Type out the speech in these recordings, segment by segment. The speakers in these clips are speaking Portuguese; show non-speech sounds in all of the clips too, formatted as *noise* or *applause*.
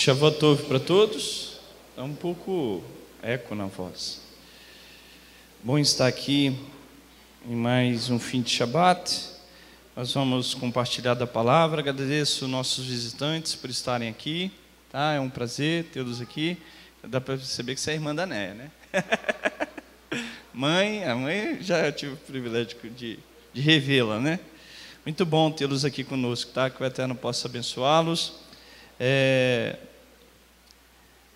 Shavuot para todos. Está um pouco eco na voz. Bom estar aqui em mais um fim de Shabat. Nós vamos compartilhar da palavra. Agradeço nossos visitantes por estarem aqui. Tá? É um prazer tê-los aqui. Dá para perceber que você é irmã da Néia, né? *laughs* mãe, a mãe já tive o privilégio de, de revê-la, né? Muito bom tê-los aqui conosco, tá? Que o Eterno possa abençoá-los. É...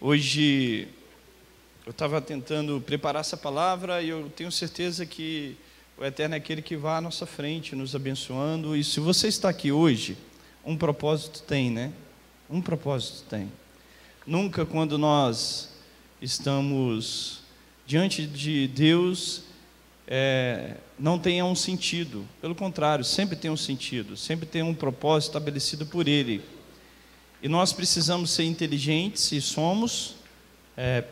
Hoje eu estava tentando preparar essa palavra e eu tenho certeza que o Eterno é aquele que vai à nossa frente, nos abençoando. E se você está aqui hoje, um propósito tem, né? Um propósito tem. Nunca quando nós estamos diante de Deus é, não tenha um sentido. Pelo contrário, sempre tem um sentido, sempre tem um propósito estabelecido por Ele. E nós precisamos ser inteligentes e somos é,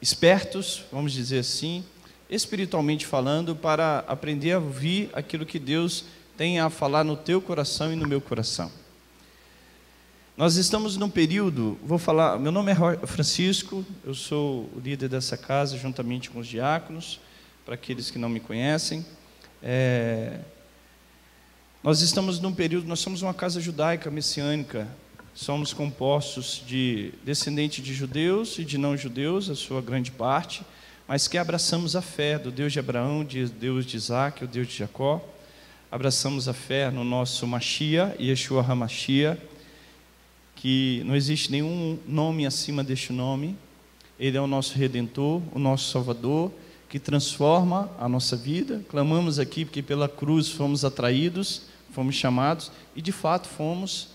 espertos, vamos dizer assim, espiritualmente falando, para aprender a ouvir aquilo que Deus tem a falar no teu coração e no meu coração. Nós estamos num período, vou falar, meu nome é Francisco, eu sou o líder dessa casa, juntamente com os diáconos, para aqueles que não me conhecem. É, nós estamos num período, nós somos uma casa judaica messiânica, somos compostos de descendentes de judeus e de não judeus, a sua grande parte, mas que abraçamos a fé do Deus de Abraão, de Deus de Isaac, o Deus de Jacó. Abraçamos a fé no nosso Machia, Yeshua HaMachia, que não existe nenhum nome acima deste nome. Ele é o nosso Redentor, o nosso Salvador, que transforma a nossa vida. Clamamos aqui porque pela cruz fomos atraídos, fomos chamados, e de fato fomos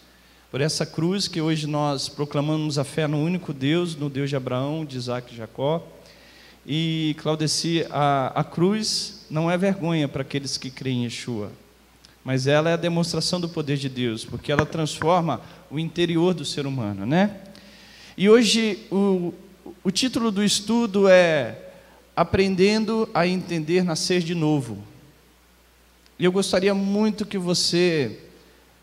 por essa cruz que hoje nós proclamamos a fé no único Deus, no Deus de Abraão, de Isaac e Jacó. E, Claudeci, a, a cruz não é vergonha para aqueles que creem em Yeshua, mas ela é a demonstração do poder de Deus, porque ela transforma o interior do ser humano, né? E hoje o, o título do estudo é Aprendendo a Entender Nascer de Novo. E eu gostaria muito que você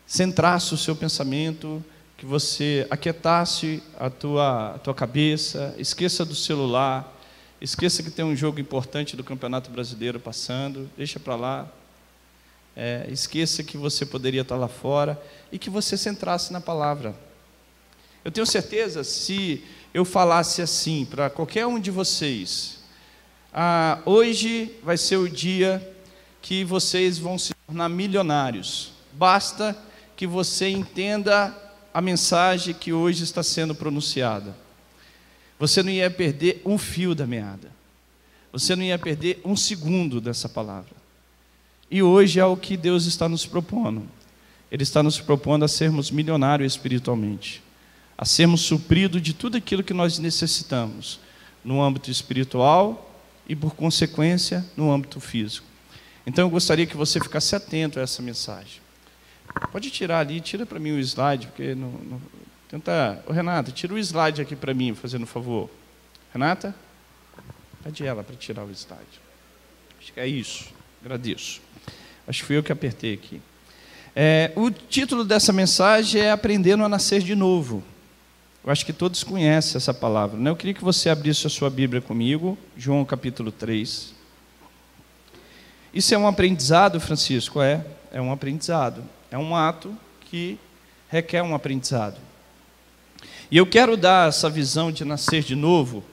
centrasse o seu pensamento, que você aquietasse a tua, a tua cabeça, esqueça do celular, esqueça que tem um jogo importante do Campeonato Brasileiro passando, deixa para lá. É, esqueça que você poderia estar lá fora e que você centrasse na palavra. Eu tenho certeza, se eu falasse assim para qualquer um de vocês, ah, hoje vai ser o dia que vocês vão se tornar milionários. Basta que você entenda a mensagem que hoje está sendo pronunciada. Você não ia perder um fio da meada. Você não ia perder um segundo dessa palavra. E hoje é o que Deus está nos propondo. Ele está nos propondo a sermos milionários espiritualmente, a sermos supridos de tudo aquilo que nós necessitamos, no âmbito espiritual e, por consequência, no âmbito físico. Então eu gostaria que você ficasse atento a essa mensagem. Pode tirar ali, tira para mim o slide, porque não, não tenta. Ô, Renata, tira o slide aqui para mim, fazendo favor. Renata, pede ela para tirar o slide. Acho que é isso. Agradeço. Acho que fui eu que apertei aqui. É, o título dessa mensagem é Aprendendo a Nascer de Novo. Eu acho que todos conhecem essa palavra. Né? Eu queria que você abrisse a sua Bíblia comigo, João capítulo 3. Isso é um aprendizado, Francisco? É, é um aprendizado. É um ato que requer um aprendizado. E eu quero dar essa visão de nascer de novo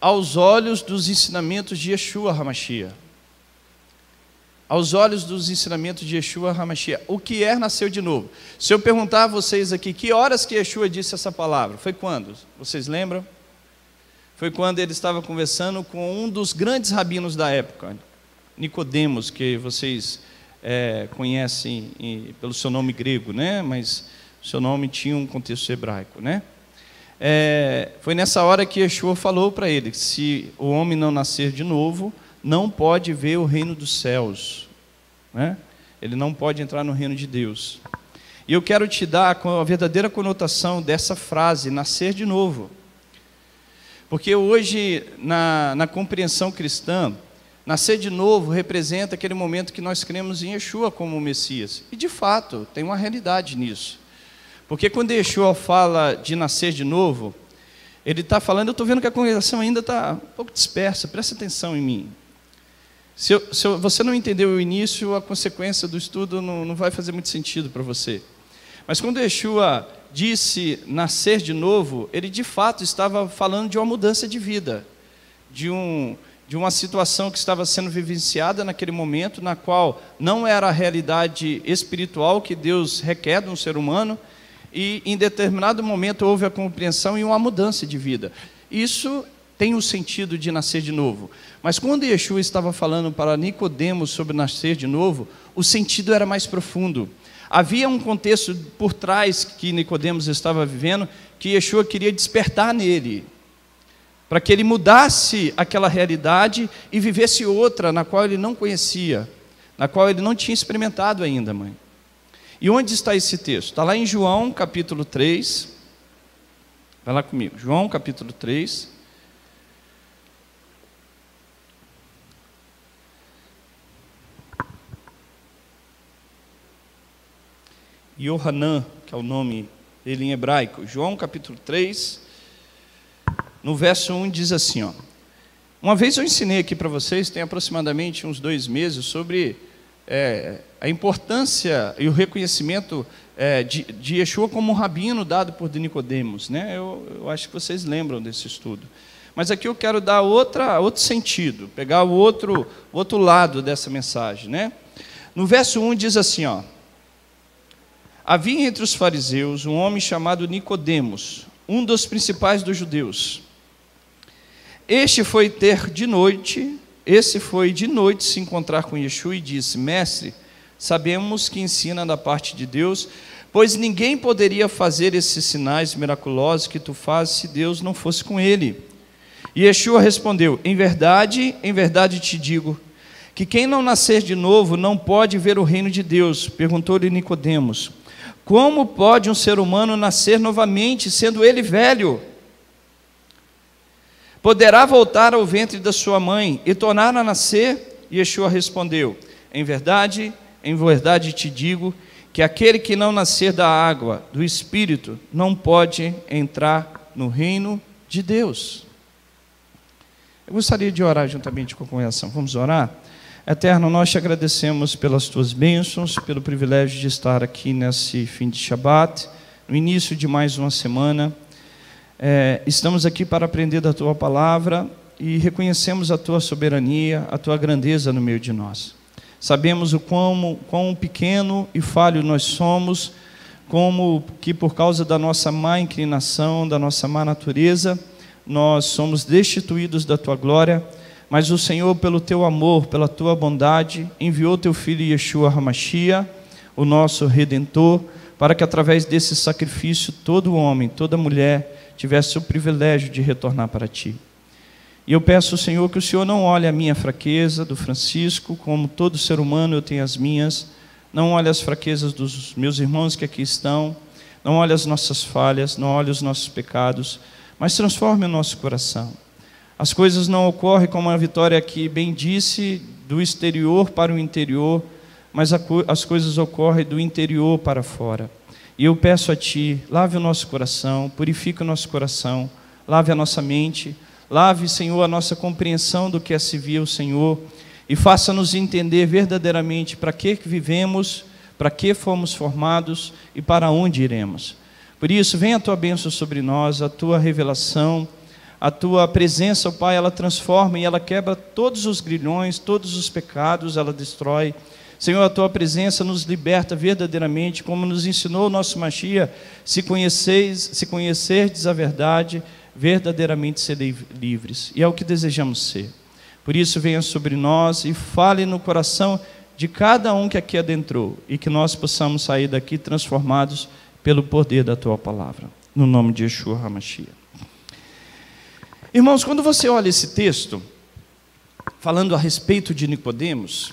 aos olhos dos ensinamentos de Yeshua Hamashia. Aos olhos dos ensinamentos de Yeshua Hamashia. O que é nascer de novo? Se eu perguntar a vocês aqui, que horas que Yeshua disse essa palavra? Foi quando? Vocês lembram? Foi quando ele estava conversando com um dos grandes rabinos da época, Nicodemos, que vocês é, conhecem pelo seu nome grego, né? mas o seu nome tinha um contexto hebraico. Né? É, foi nessa hora que Yeshua falou para ele: se o homem não nascer de novo, não pode ver o reino dos céus. Né? Ele não pode entrar no reino de Deus. E eu quero te dar a verdadeira conotação dessa frase, nascer de novo. Porque hoje, na, na compreensão cristã, Nascer de novo representa aquele momento que nós cremos em Yeshua como Messias. E de fato, tem uma realidade nisso. Porque quando Yeshua fala de nascer de novo, ele está falando, eu estou vendo que a congregação ainda está um pouco dispersa, presta atenção em mim. Se, eu, se eu, você não entendeu o início, a consequência do estudo não, não vai fazer muito sentido para você. Mas quando Yeshua disse nascer de novo, ele de fato estava falando de uma mudança de vida, de, um, de uma situação que estava sendo vivenciada naquele momento, na qual não era a realidade espiritual que Deus requer de um ser humano, e em determinado momento houve a compreensão e uma mudança de vida. Isso tem o sentido de nascer de novo. Mas quando Yeshua estava falando para Nicodemos sobre nascer de novo, o sentido era mais profundo. Havia um contexto por trás que Nicodemos estava vivendo, que Yeshua queria despertar nele, para que ele mudasse aquela realidade e vivesse outra na qual ele não conhecia, na qual ele não tinha experimentado ainda, mãe. E onde está esse texto? Está lá em João capítulo 3. Vai lá comigo. João capítulo 3. Yohanan, que é o nome dele em hebraico. João capítulo 3, no verso 1 diz assim: ó, Uma vez eu ensinei aqui para vocês, tem aproximadamente uns dois meses, sobre é, a importância e o reconhecimento é, de, de Yeshua como um rabino dado por Nicodemos. Né? Eu, eu, acho que vocês lembram desse estudo. Mas aqui eu quero dar outra, outro sentido, pegar o outro, outro lado dessa mensagem. Né? No verso 1 diz assim: ó, Havia entre os fariseus um homem chamado Nicodemos, um dos principais dos judeus. Este foi ter de noite esse foi de noite se encontrar com Yeshua e disse: Mestre, sabemos que ensina da parte de Deus, pois ninguém poderia fazer esses sinais miraculosos que tu fazes se Deus não fosse com ele. E Yeshua respondeu: Em verdade, em verdade te digo, que quem não nascer de novo não pode ver o reino de Deus. Perguntou-lhe Nicodemos: Como pode um ser humano nascer novamente, sendo ele velho? Poderá voltar ao ventre da sua mãe e tornar a nascer? Yeshua respondeu: Em verdade, em verdade te digo que aquele que não nascer da água, do espírito, não pode entrar no reino de Deus. Eu gostaria de orar juntamente com a congregação. Vamos orar? Eterno, nós te agradecemos pelas tuas bênçãos, pelo privilégio de estar aqui nesse fim de Shabat, no início de mais uma semana. É, estamos aqui para aprender da tua palavra e reconhecemos a tua soberania, a tua grandeza no meio de nós. Sabemos o quão, quão pequeno e falho nós somos, como que por causa da nossa má inclinação, da nossa má natureza, nós somos destituídos da tua glória, mas o Senhor, pelo teu amor, pela tua bondade, enviou teu filho Yeshua Hamashia, o nosso redentor, para que através desse sacrifício todo homem, toda mulher tivesse o privilégio de retornar para ti. E eu peço, Senhor, que o Senhor não olhe a minha fraqueza do Francisco, como todo ser humano eu tenho as minhas, não olhe as fraquezas dos meus irmãos que aqui estão, não olhe as nossas falhas, não olhe os nossos pecados, mas transforme o nosso coração. As coisas não ocorrem como a Vitória aqui bem disse, do exterior para o interior, mas as coisas ocorrem do interior para fora. E eu peço a Ti, lave o nosso coração, purifique o nosso coração, lave a nossa mente, lave, Senhor, a nossa compreensão do que é o Senhor e faça-nos entender verdadeiramente para que vivemos, para que fomos formados e para onde iremos. Por isso, venha a Tua bênção sobre nós, a Tua revelação, a Tua presença, ó Pai, ela transforma e ela quebra todos os grilhões, todos os pecados, ela destrói Senhor, a tua presença nos liberta verdadeiramente, como nos ensinou o nosso Machia, se conheceis, se conhecerdes a verdade, verdadeiramente ser livres. E é o que desejamos ser. Por isso, venha sobre nós e fale no coração de cada um que aqui adentrou e que nós possamos sair daqui transformados pelo poder da tua palavra. No nome de Yeshua HaMashiach. Irmãos, quando você olha esse texto, falando a respeito de Nicodemos,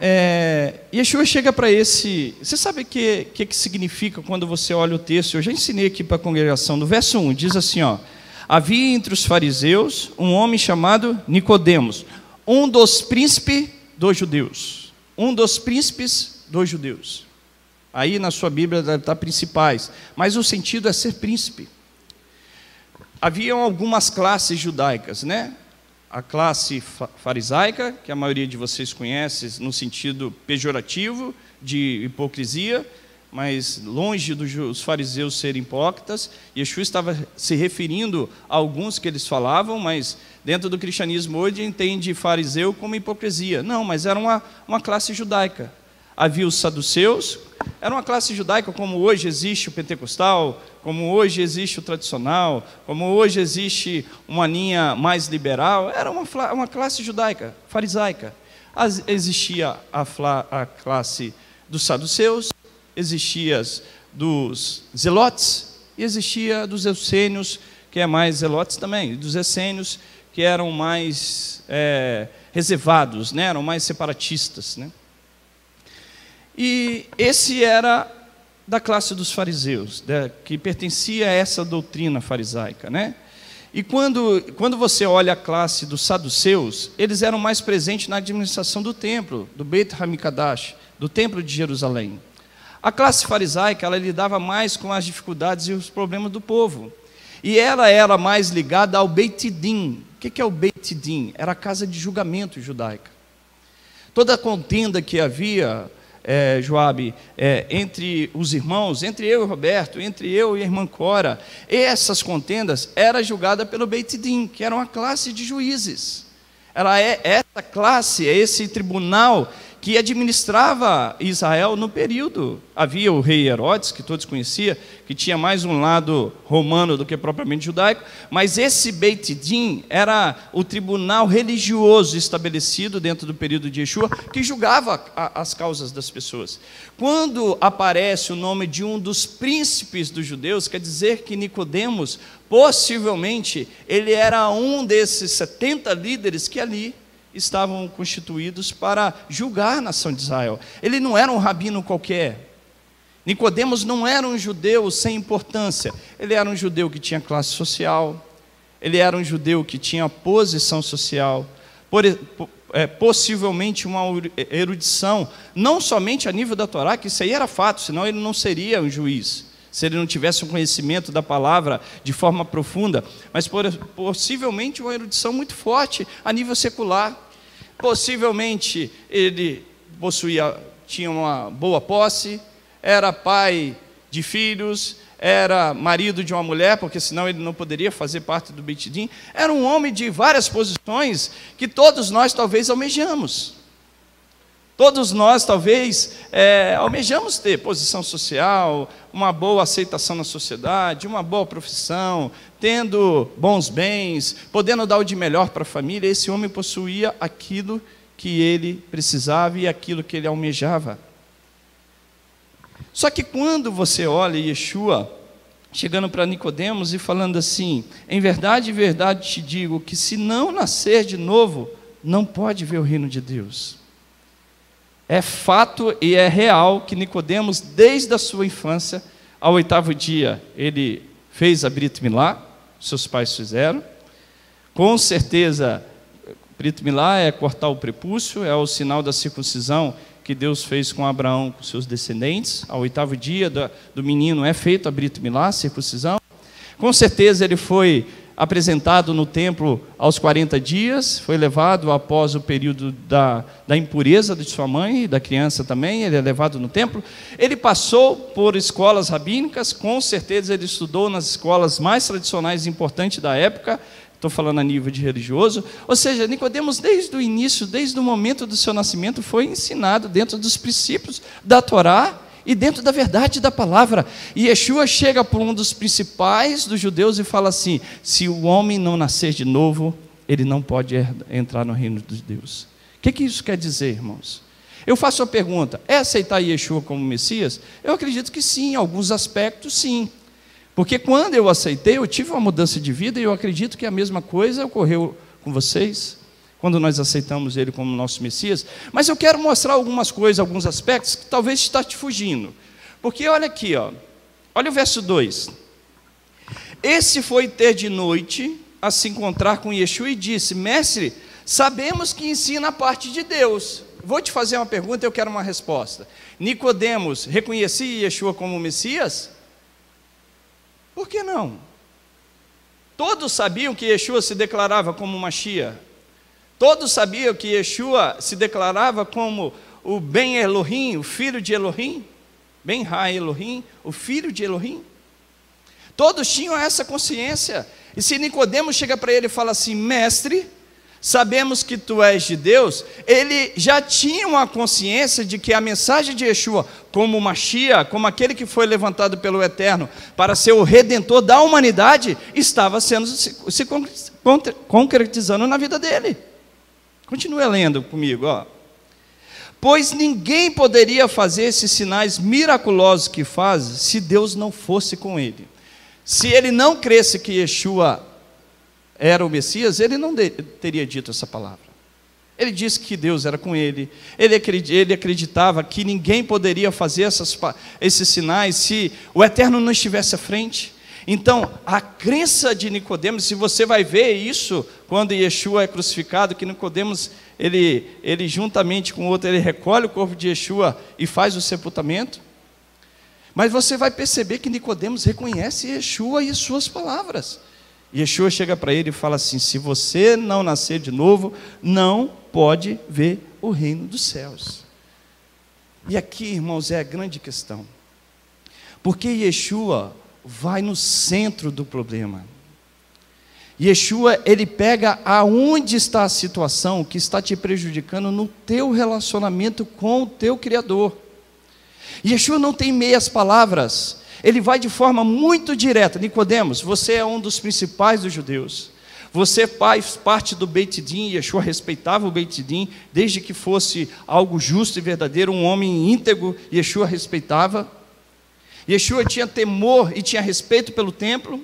é, Yeshua chega para esse. Você sabe o que, que, que significa quando você olha o texto? Eu já ensinei aqui para a congregação. No verso 1 diz assim: ó, Havia entre os fariseus um homem chamado Nicodemos, um dos príncipes dos judeus. Um dos príncipes dos judeus. Aí na sua Bíblia deve estar principais, mas o sentido é ser príncipe. Haviam algumas classes judaicas, né? A classe farisaica, que a maioria de vocês conhece no sentido pejorativo de hipocrisia, mas longe dos fariseus serem hipócritas, Yeshua estava se referindo a alguns que eles falavam, mas dentro do cristianismo hoje entende fariseu como hipocrisia. Não, mas era uma, uma classe judaica. Havia os saduceus, era uma classe judaica como hoje existe o pentecostal, como hoje existe o tradicional, como hoje existe uma linha mais liberal, era uma, uma classe judaica, farisaica. As, existia a, a classe dos saduceus, existia dos zelotes e existia dos essênios, que é mais zelotes também, dos essênios, que eram mais é, reservados, né? eram mais separatistas. Né? E esse era da classe dos fariseus, né? que pertencia a essa doutrina farisaica. Né? E quando, quando você olha a classe dos saduceus, eles eram mais presentes na administração do templo, do Beit Hamikdash, do templo de Jerusalém. A classe farisaica, ela lidava mais com as dificuldades e os problemas do povo. E ela era mais ligada ao Beit Din. O que é o Beit Din? Era a casa de julgamento judaica. Toda a contenda que havia, é, Joabe, é, entre os irmãos, entre eu e Roberto, entre eu e a irmã Cora, essas contendas era julgada pelo Beit Din, que era uma classe de juízes. Era é, essa classe, é esse tribunal que administrava Israel no período. Havia o rei Herodes, que todos conheciam, que tinha mais um lado romano do que propriamente judaico, mas esse Beit Din era o tribunal religioso estabelecido dentro do período de Yeshua, que julgava as causas das pessoas. Quando aparece o nome de um dos príncipes dos judeus, quer dizer que Nicodemos, possivelmente, ele era um desses 70 líderes que ali estavam constituídos para julgar a nação de Israel. Ele não era um rabino qualquer. Nicodemos não era um judeu sem importância. Ele era um judeu que tinha classe social. Ele era um judeu que tinha posição social. Por, é, possivelmente uma erudição, não somente a nível da Torá, que isso aí era fato, senão ele não seria um juiz se ele não tivesse um conhecimento da palavra de forma profunda, mas possivelmente uma erudição muito forte a nível secular. Possivelmente ele possuía, tinha uma boa posse, era pai de filhos, era marido de uma mulher, porque senão ele não poderia fazer parte do Betidim. Era um homem de várias posições que todos nós talvez almejamos. Todos nós, talvez, é, almejamos ter posição social, uma boa aceitação na sociedade, uma boa profissão, tendo bons bens, podendo dar o de melhor para a família. Esse homem possuía aquilo que ele precisava e aquilo que ele almejava. Só que quando você olha Yeshua chegando para Nicodemos e falando assim: "Em verdade, verdade te digo que se não nascer de novo, não pode ver o reino de Deus." É fato e é real que Nicodemos, desde a sua infância, ao oitavo dia, ele fez a Brit Milá, seus pais fizeram. Com certeza, Brit Milá é cortar o prepúcio, é o sinal da circuncisão que Deus fez com Abraão, com seus descendentes. Ao oitavo dia do menino é feito a Brit Milá, circuncisão. Com certeza ele foi apresentado no templo aos 40 dias, foi levado após o período da, da impureza de sua mãe e da criança também, ele é levado no templo. Ele passou por escolas rabínicas, com certeza ele estudou nas escolas mais tradicionais e importantes da época, estou falando a nível de religioso. Ou seja, Nicodemos, desde o início, desde o momento do seu nascimento, foi ensinado dentro dos princípios da Torá e dentro da verdade da palavra. E Yeshua chega por um dos principais dos judeus e fala assim: se o homem não nascer de novo, ele não pode entrar no reino dos Deus. O que, que isso quer dizer, irmãos? Eu faço a pergunta: é aceitar Yeshua como Messias? Eu acredito que sim, em alguns aspectos sim. Porque quando eu aceitei, eu tive uma mudança de vida e eu acredito que a mesma coisa ocorreu com vocês quando nós aceitamos Ele como nosso Messias. Mas eu quero mostrar algumas coisas, alguns aspectos que talvez está te fugindo. Porque olha aqui, ó, olha o verso 2. Esse foi ter de noite a se encontrar com Yeshua e disse: Mestre, sabemos que ensina a parte de Deus. vou te fazer uma pergunta, eu quero uma resposta. Nicodemos reconhecia Yeshua como Messias? Por que não? Todos sabiam que Yeshua se declarava como Machia. Todos sabiam que Yeshua se declarava como o Ben Elohim, o filho de Elohim. Ben Ha Elohim, o filho de Elohim. Todos tinham essa consciência. E se Nicodemos chega para ele e fala assim: "Mestre, sabemos que tu és de Deus", ele já tinha uma consciência de que a mensagem de Yeshua, como Machia, como aquele que foi levantado pelo Eterno para ser o redentor da humanidade, estava sendo se, se concretizando na vida dele. Continue lendo comigo, ó. Pois ninguém poderia fazer esses sinais miraculosos que faz se Deus não fosse com ele. Se ele não cresce que Yeshua era o Messias, ele não teria dito essa palavra. Ele disse que Deus era com ele. Ele, acreditava que ninguém poderia fazer essas, esses sinais se o Eterno não estivesse à frente. Então, a crença de Nicodemos, se você vai ver isso quando Yeshua é crucificado, que Nicodemos, ele, ele juntamente com o outro, ele recolhe o corpo de Yeshua e faz o sepultamento. Mas você vai perceber que Nicodemos reconhece Yeshua e as suas palavras. Yeshua chega para ele e fala assim: se você não nascer de novo, não pode ver o reino dos céus. E aqui, irmãos, é a grande questão. Porque Yeshua vai no centro do problema. Yeshua, ele pega aonde está a situação que está te prejudicando no teu relacionamento com o teu Criador. Yeshua não tem meias palavras, ele vai de forma muito direta. Nicodemos, você é um dos principais dos judeus. Você faz parte do Beit Din, Yeshua respeitava o Beit Din, desde que fosse algo justo e verdadeiro, um homem íntegro, Yeshua respeitava. Yeshua tinha temor e tinha respeito pelo templo,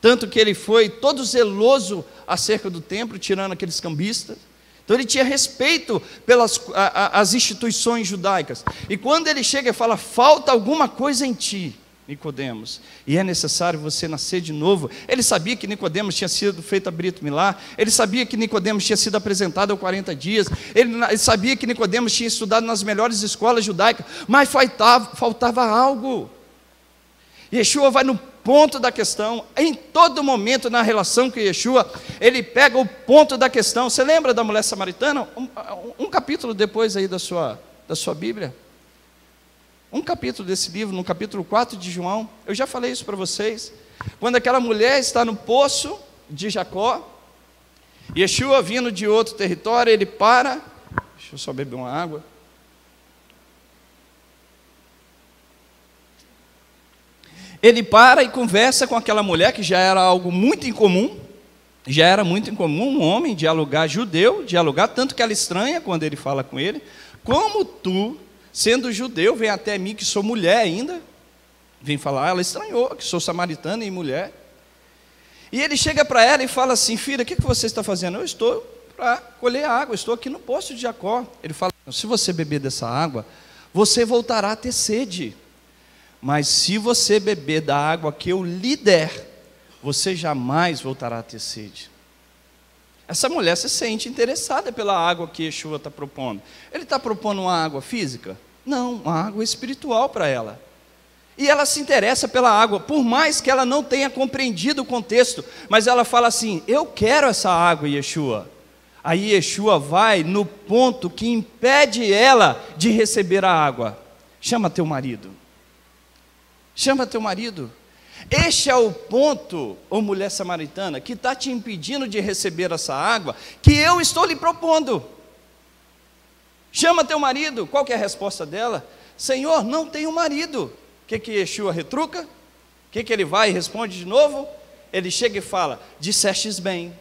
tanto que ele foi todo zeloso acerca do templo, tirando aqueles cambistas. Então ele tinha respeito pelas a, a, as instituições judaicas. E quando ele chega e fala: "Falta alguma coisa em ti", Nicodemos, e é necessário você nascer de novo. Ele sabia que Nicodemos tinha sido feito a Brito Milá, ele sabia que Nicodemos tinha sido apresentado há 40 dias, ele, ele sabia que Nicodemos tinha estudado nas melhores escolas judaicas, mas faltava, faltava algo. Yeshua vai no ponto da questão, em todo momento na relação com Yeshua, ele pega o ponto da questão. Você lembra da mulher samaritana? Um, um capítulo depois aí da sua, da sua Bíblia. Um capítulo desse livro, no capítulo 4 de João, eu já falei isso para vocês. Quando aquela mulher está no poço de Jacó, Yeshua vindo de outro território, ele para, deixa eu só beber uma água. Ele para e conversa com aquela mulher, que já era algo muito incomum, já era muito incomum um homem dialogar judeu, dialogar, tanto que ela estranha quando ele fala com ele. Como tu, sendo judeu, vem até mim, que sou mulher ainda, vem falar, ela estranhou, que sou samaritana e mulher. E ele chega para ela e fala assim: Filha, o que você está fazendo? Eu estou para colher água, estou aqui no poço de Jacó. Ele fala: Se você beber dessa água, você voltará a ter sede. Mas se você beber da água que eu lhe der, você jamais voltará a ter sede. Essa mulher se sente interessada pela água que Yeshua está propondo. Ele está propondo uma água física? Não, uma água espiritual para ela. E ela se interessa pela água, por mais que ela não tenha compreendido o contexto, mas ela fala assim: Eu quero essa água, Yeshua. Aí Yeshua vai no ponto que impede ela de receber a água: chama teu marido. Chama teu marido. Este é o ponto, ô mulher samaritana, que está te impedindo de receber essa água que eu estou lhe propondo. Chama teu marido. Qual que é a resposta dela? Senhor, não tenho marido. O que, que Yeshua retruca? O que, que ele vai e responde de novo? Ele chega e fala: Dissestes bem.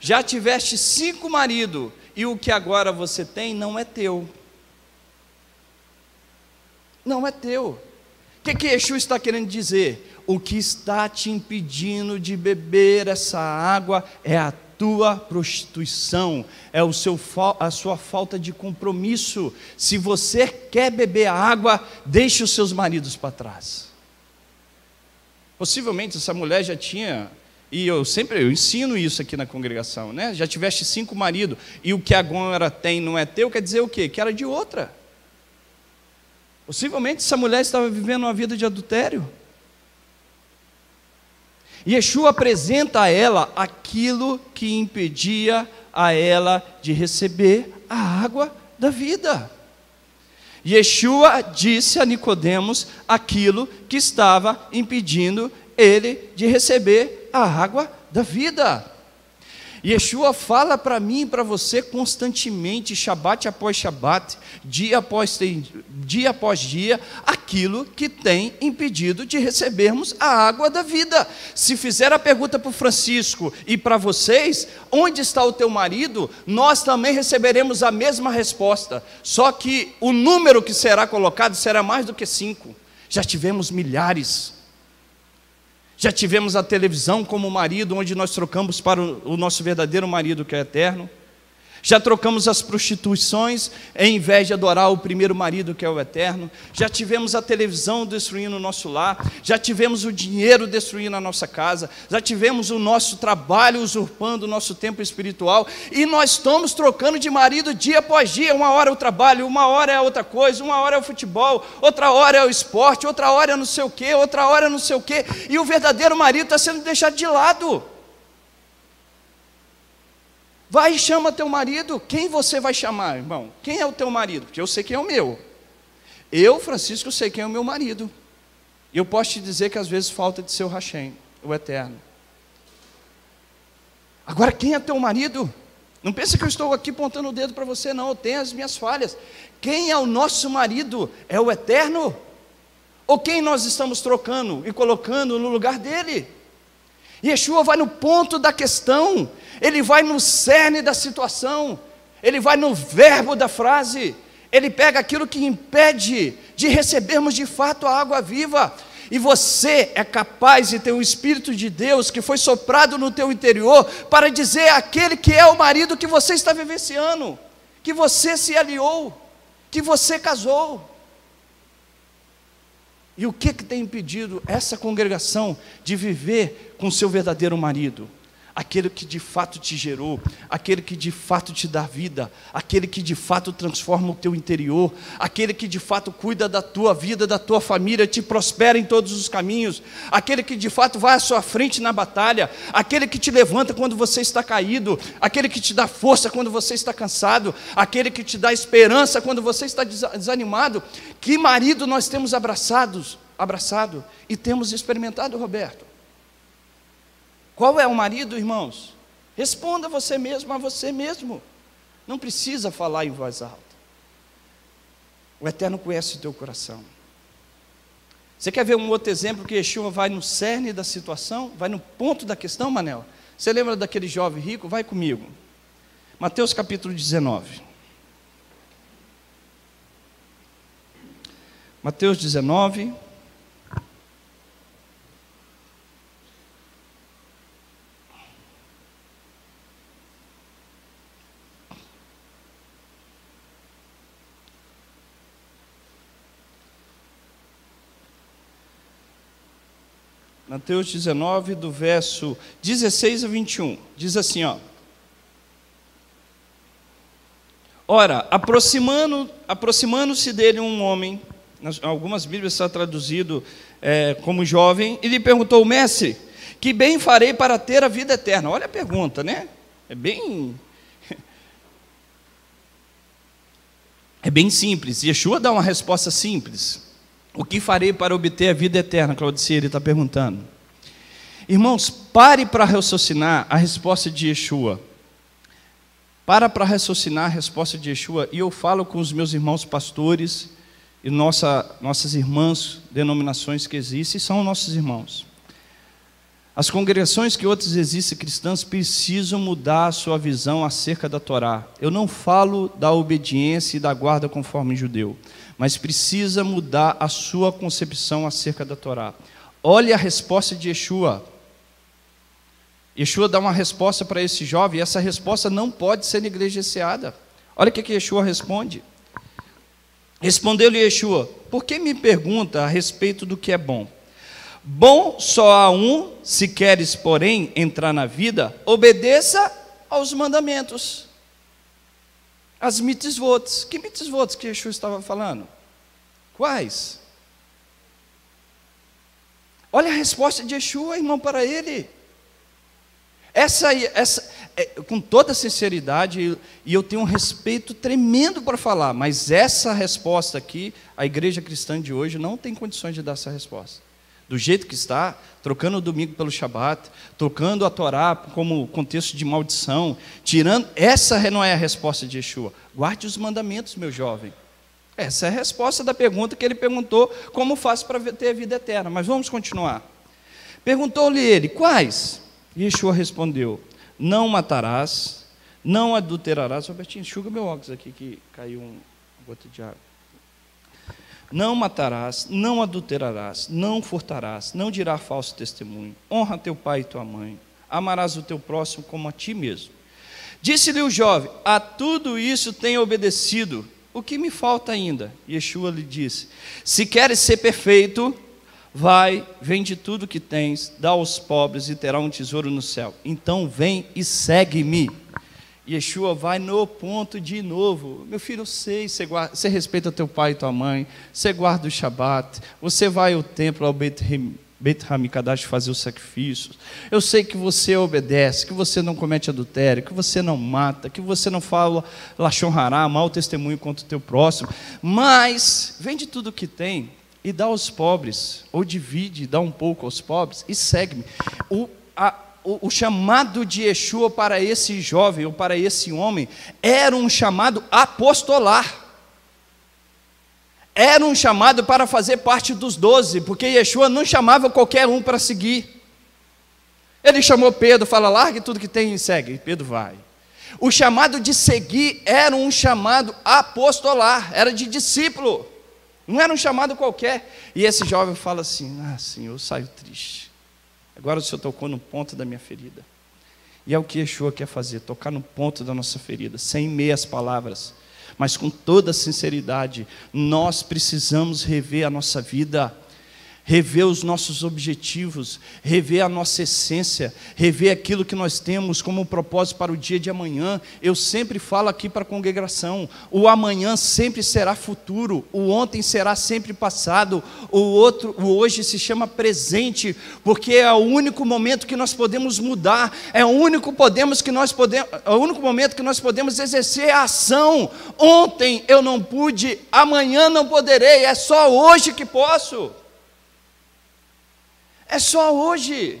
Já tiveste cinco maridos, e o que agora você tem não é teu. Não é teu que, que Yeshua está querendo dizer? O que está te impedindo de beber essa água é a tua prostituição, é o seu, a sua falta de compromisso. Se você quer beber a água, deixe os seus maridos para trás. Possivelmente essa mulher já tinha e eu sempre eu ensino isso aqui na congregação, né? Já tiveste cinco maridos e o que a Gomera tem não é teu, quer dizer o quê? Que era de outra. Possivelmente essa mulher estava vivendo uma vida de adultério. Yeshua apresenta a ela aquilo que impedia a ela de receber a água da vida. Yeshua disse a Nicodemos aquilo que estava impedindo ele de receber a água da vida. Yeshua fala para mim e para você constantemente, Shabat após Shabat, dia após dia, após dia, aquilo que tem impedido de recebermos a água da vida. Se fizer a pergunta para o Francisco e para vocês, onde está o teu marido? Nós também receberemos a mesma resposta, só que o número que será colocado será mais do que cinco. Já tivemos milhares. Já tivemos a televisão como marido, onde nós trocamos para o nosso verdadeiro marido que é eterno. Já trocamos as prostituições em vez de adorar o primeiro marido que é o eterno. Já tivemos a televisão destruindo o nosso lar. Já tivemos o dinheiro destruindo a nossa casa. Já tivemos o nosso trabalho usurpando o nosso tempo espiritual. E nós estamos trocando de marido dia após dia. Uma hora é o trabalho, uma hora é outra coisa, uma hora é o futebol, outra hora é o esporte, outra hora é não sei o quê, outra hora é não sei o quê. E o verdadeiro marido está sendo deixado de lado. Vai e chama teu marido. Quem você vai chamar, irmão? Quem é o teu marido? Porque eu sei quem é o meu. Eu, Francisco, sei quem é o meu marido. E eu posso te dizer que às vezes falta de seu Rachem, o eterno. Agora, quem é teu marido? Não pense que eu estou aqui pontando o dedo para você, não. Eu tenho as minhas falhas. Quem é o nosso marido? É o eterno? Ou quem nós estamos trocando e colocando no lugar dele? Yeshua vai no ponto da questão ele vai no cerne da situação, ele vai no verbo da frase, ele pega aquilo que impede de recebermos de fato a água viva. E você é capaz de ter o Espírito de Deus que foi soprado no teu interior para dizer àquele que é o marido que você está vivenciando, que você se aliou, que você casou. E o que, que tem impedido essa congregação de viver com seu verdadeiro marido? Aquele que de fato te gerou, aquele que de fato te dá vida, aquele que de fato transforma o teu interior, aquele que de fato cuida da tua vida, da tua família, te prospera em todos os caminhos, aquele que de fato vai à sua frente na batalha, aquele que te levanta quando você está caído, aquele que te dá força quando você está cansado, aquele que te dá esperança quando você está desanimado. Que marido nós temos abraçados, abraçado e temos experimentado, Roberto? Qual é o marido, irmãos? Responda você mesmo a você mesmo. Não precisa falar em voz alta. O Eterno conhece o teu coração. Você quer ver um outro exemplo que Yeshua vai no cerne da situação, vai no ponto da questão, Manel? Você lembra daquele jovem rico? Vai comigo. Mateus capítulo 19. Mateus 19. Mateus 19, do verso 16 a 21. Diz assim, ó. Ora, aproximando, aproximando-se dele um homem, nas, algumas Bíblias está traduzido é, como jovem, e lhe perguntou, mestre, que bem farei para ter a vida eterna? Olha a pergunta, né? É bem. *laughs* É bem simples. Yeshua dá uma resposta simples. O que farei para obter a vida eterna? Claudice, ele está perguntando. Irmãos, pare para raciocinar a resposta de Yeshua. Para para raciocinar a resposta de Yeshua. E eu falo com os meus irmãos pastores e nossa, nossas irmãs, denominações que existem, são nossos irmãos. As congregações que outras existem cristãs precisam mudar a sua visão acerca da Torá. Eu não falo da obediência e da guarda conforme judeu mas precisa mudar a sua concepção acerca da Torá. Olhe a resposta de Yeshua. Yeshua dá uma resposta para esse jovem, e essa resposta não pode ser negligenciada. Olha o que, Yeshua responde. Respondeu-lhe Yeshua: Por que me pergunta a respeito do que é bom? Bom só há um, se queres, porém, entrar na vida, obedeça aos mandamentos. As mitzvot. Que mitzvot que Yeshua estava falando? Quais? Olha a resposta de Yeshua, irmão, para ele. Essa, essa é, com toda sinceridade, e eu tenho um respeito tremendo para falar, mas essa resposta aqui, a igreja cristã de hoje não tem condições de dar essa resposta. Do jeito que está, trocando o domingo pelo Shabat, trocando a Torá como contexto de maldição, tirando. Essa não é a resposta de Yeshua. Guarde os mandamentos, meu jovem. Essa é a resposta da pergunta que ele perguntou: como faço para ter a vida eterna? Mas vamos continuar. Perguntou-lhe ele: quais? Yeshua respondeu: Não matarás, não adulterarás. Robertinho, enxuga meu óculos aqui que caiu um gota de água. Não matarás, não adulterarás, não furtarás, não dirá falso testemunho. Honra teu pai e tua mãe. Amarás o teu próximo como a ti mesmo. Disse-lhe o jovem: A tudo isso tenho obedecido. O que me falta ainda? Yeshua lhe disse: Se queres ser perfeito, Vai, vende tudo que tens, dá aos pobres e terá um tesouro no céu. Então vem e segue-me. Yeshua vai no ponto de novo. Meu filho, eu sei, você, guarda, você respeita teu pai e tua mãe, você guarda o Shabat, você vai ao templo, ao Beit, Beit Hamikdash fazer os sacrifícios. Eu sei que você obedece, que você não comete adultério, que você não mata, que você não fala lachon hará, mau testemunho contra o teu próximo. Mas vende tudo que tem, e dá aos pobres, ou divide, dá um pouco aos pobres e segue-me. O, o, o, chamado de Yeshua para esse jovem, ou para esse homem, era um chamado apostolar. Era um chamado para fazer parte dos doze, porque Yeshua não chamava qualquer um para seguir. Ele chamou Pedro, fala, largue tudo que tem e segue. E Pedro vai. O chamado de seguir era um chamado apostolar, era de discípulo. Não era um chamado qualquer. E esse jovem fala assim: Ah, Senhor, eu saio triste. Agora o Senhor tocou no ponto da minha ferida. E é o que Yeshua quer fazer: tocar no ponto da nossa ferida, sem meias palavras, mas com toda sinceridade. Nós precisamos rever a nossa vida rever os nossos objetivos, rever a nossa essência, rever aquilo que nós temos como propósito para o dia de amanhã. Eu sempre falo aqui para a congregação: o amanhã sempre será futuro, o ontem será sempre passado, o outro, o hoje se chama presente, porque é o único momento que nós podemos mudar, é o único podemos que nós podemos, é o único momento que nós podemos exercer a ação. Ontem eu não pude, amanhã não poderei, é só hoje que posso. É só hoje.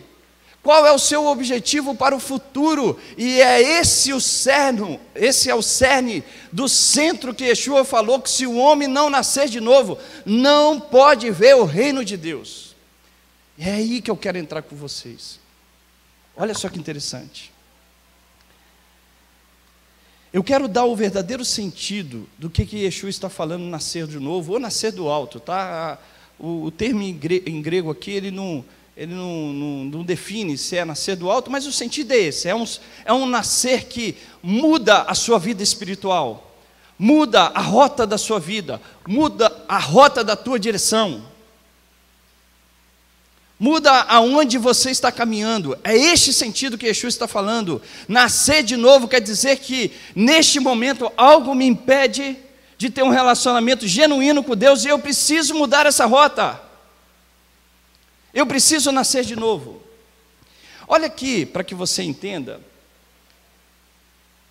Qual é o seu objetivo para o futuro? E é esse o cerne, esse é o cerne do centro que Yeshua falou que se o homem não nascer de novo, não pode ver o reino de Deus. E é aí que eu quero entrar com vocês. Olha só que interessante. Eu quero dar o verdadeiro sentido do que, que Yeshua está falando nascer de novo, ou nascer do alto, tá? O, o termo em grego aqui, ele não, ele não, não, não, define se é nascer do alto, mas o sentido é esse: é um, é um nascer que muda a sua vida espiritual, muda a rota da sua vida, muda a rota da tua direção, muda aonde você está caminhando. É este sentido que Yeshua está falando. Nascer de novo quer dizer que neste momento algo me impede de ter um relacionamento genuíno com Deus e eu preciso mudar essa rota. Eu preciso nascer de novo. Olha aqui, para que você entenda.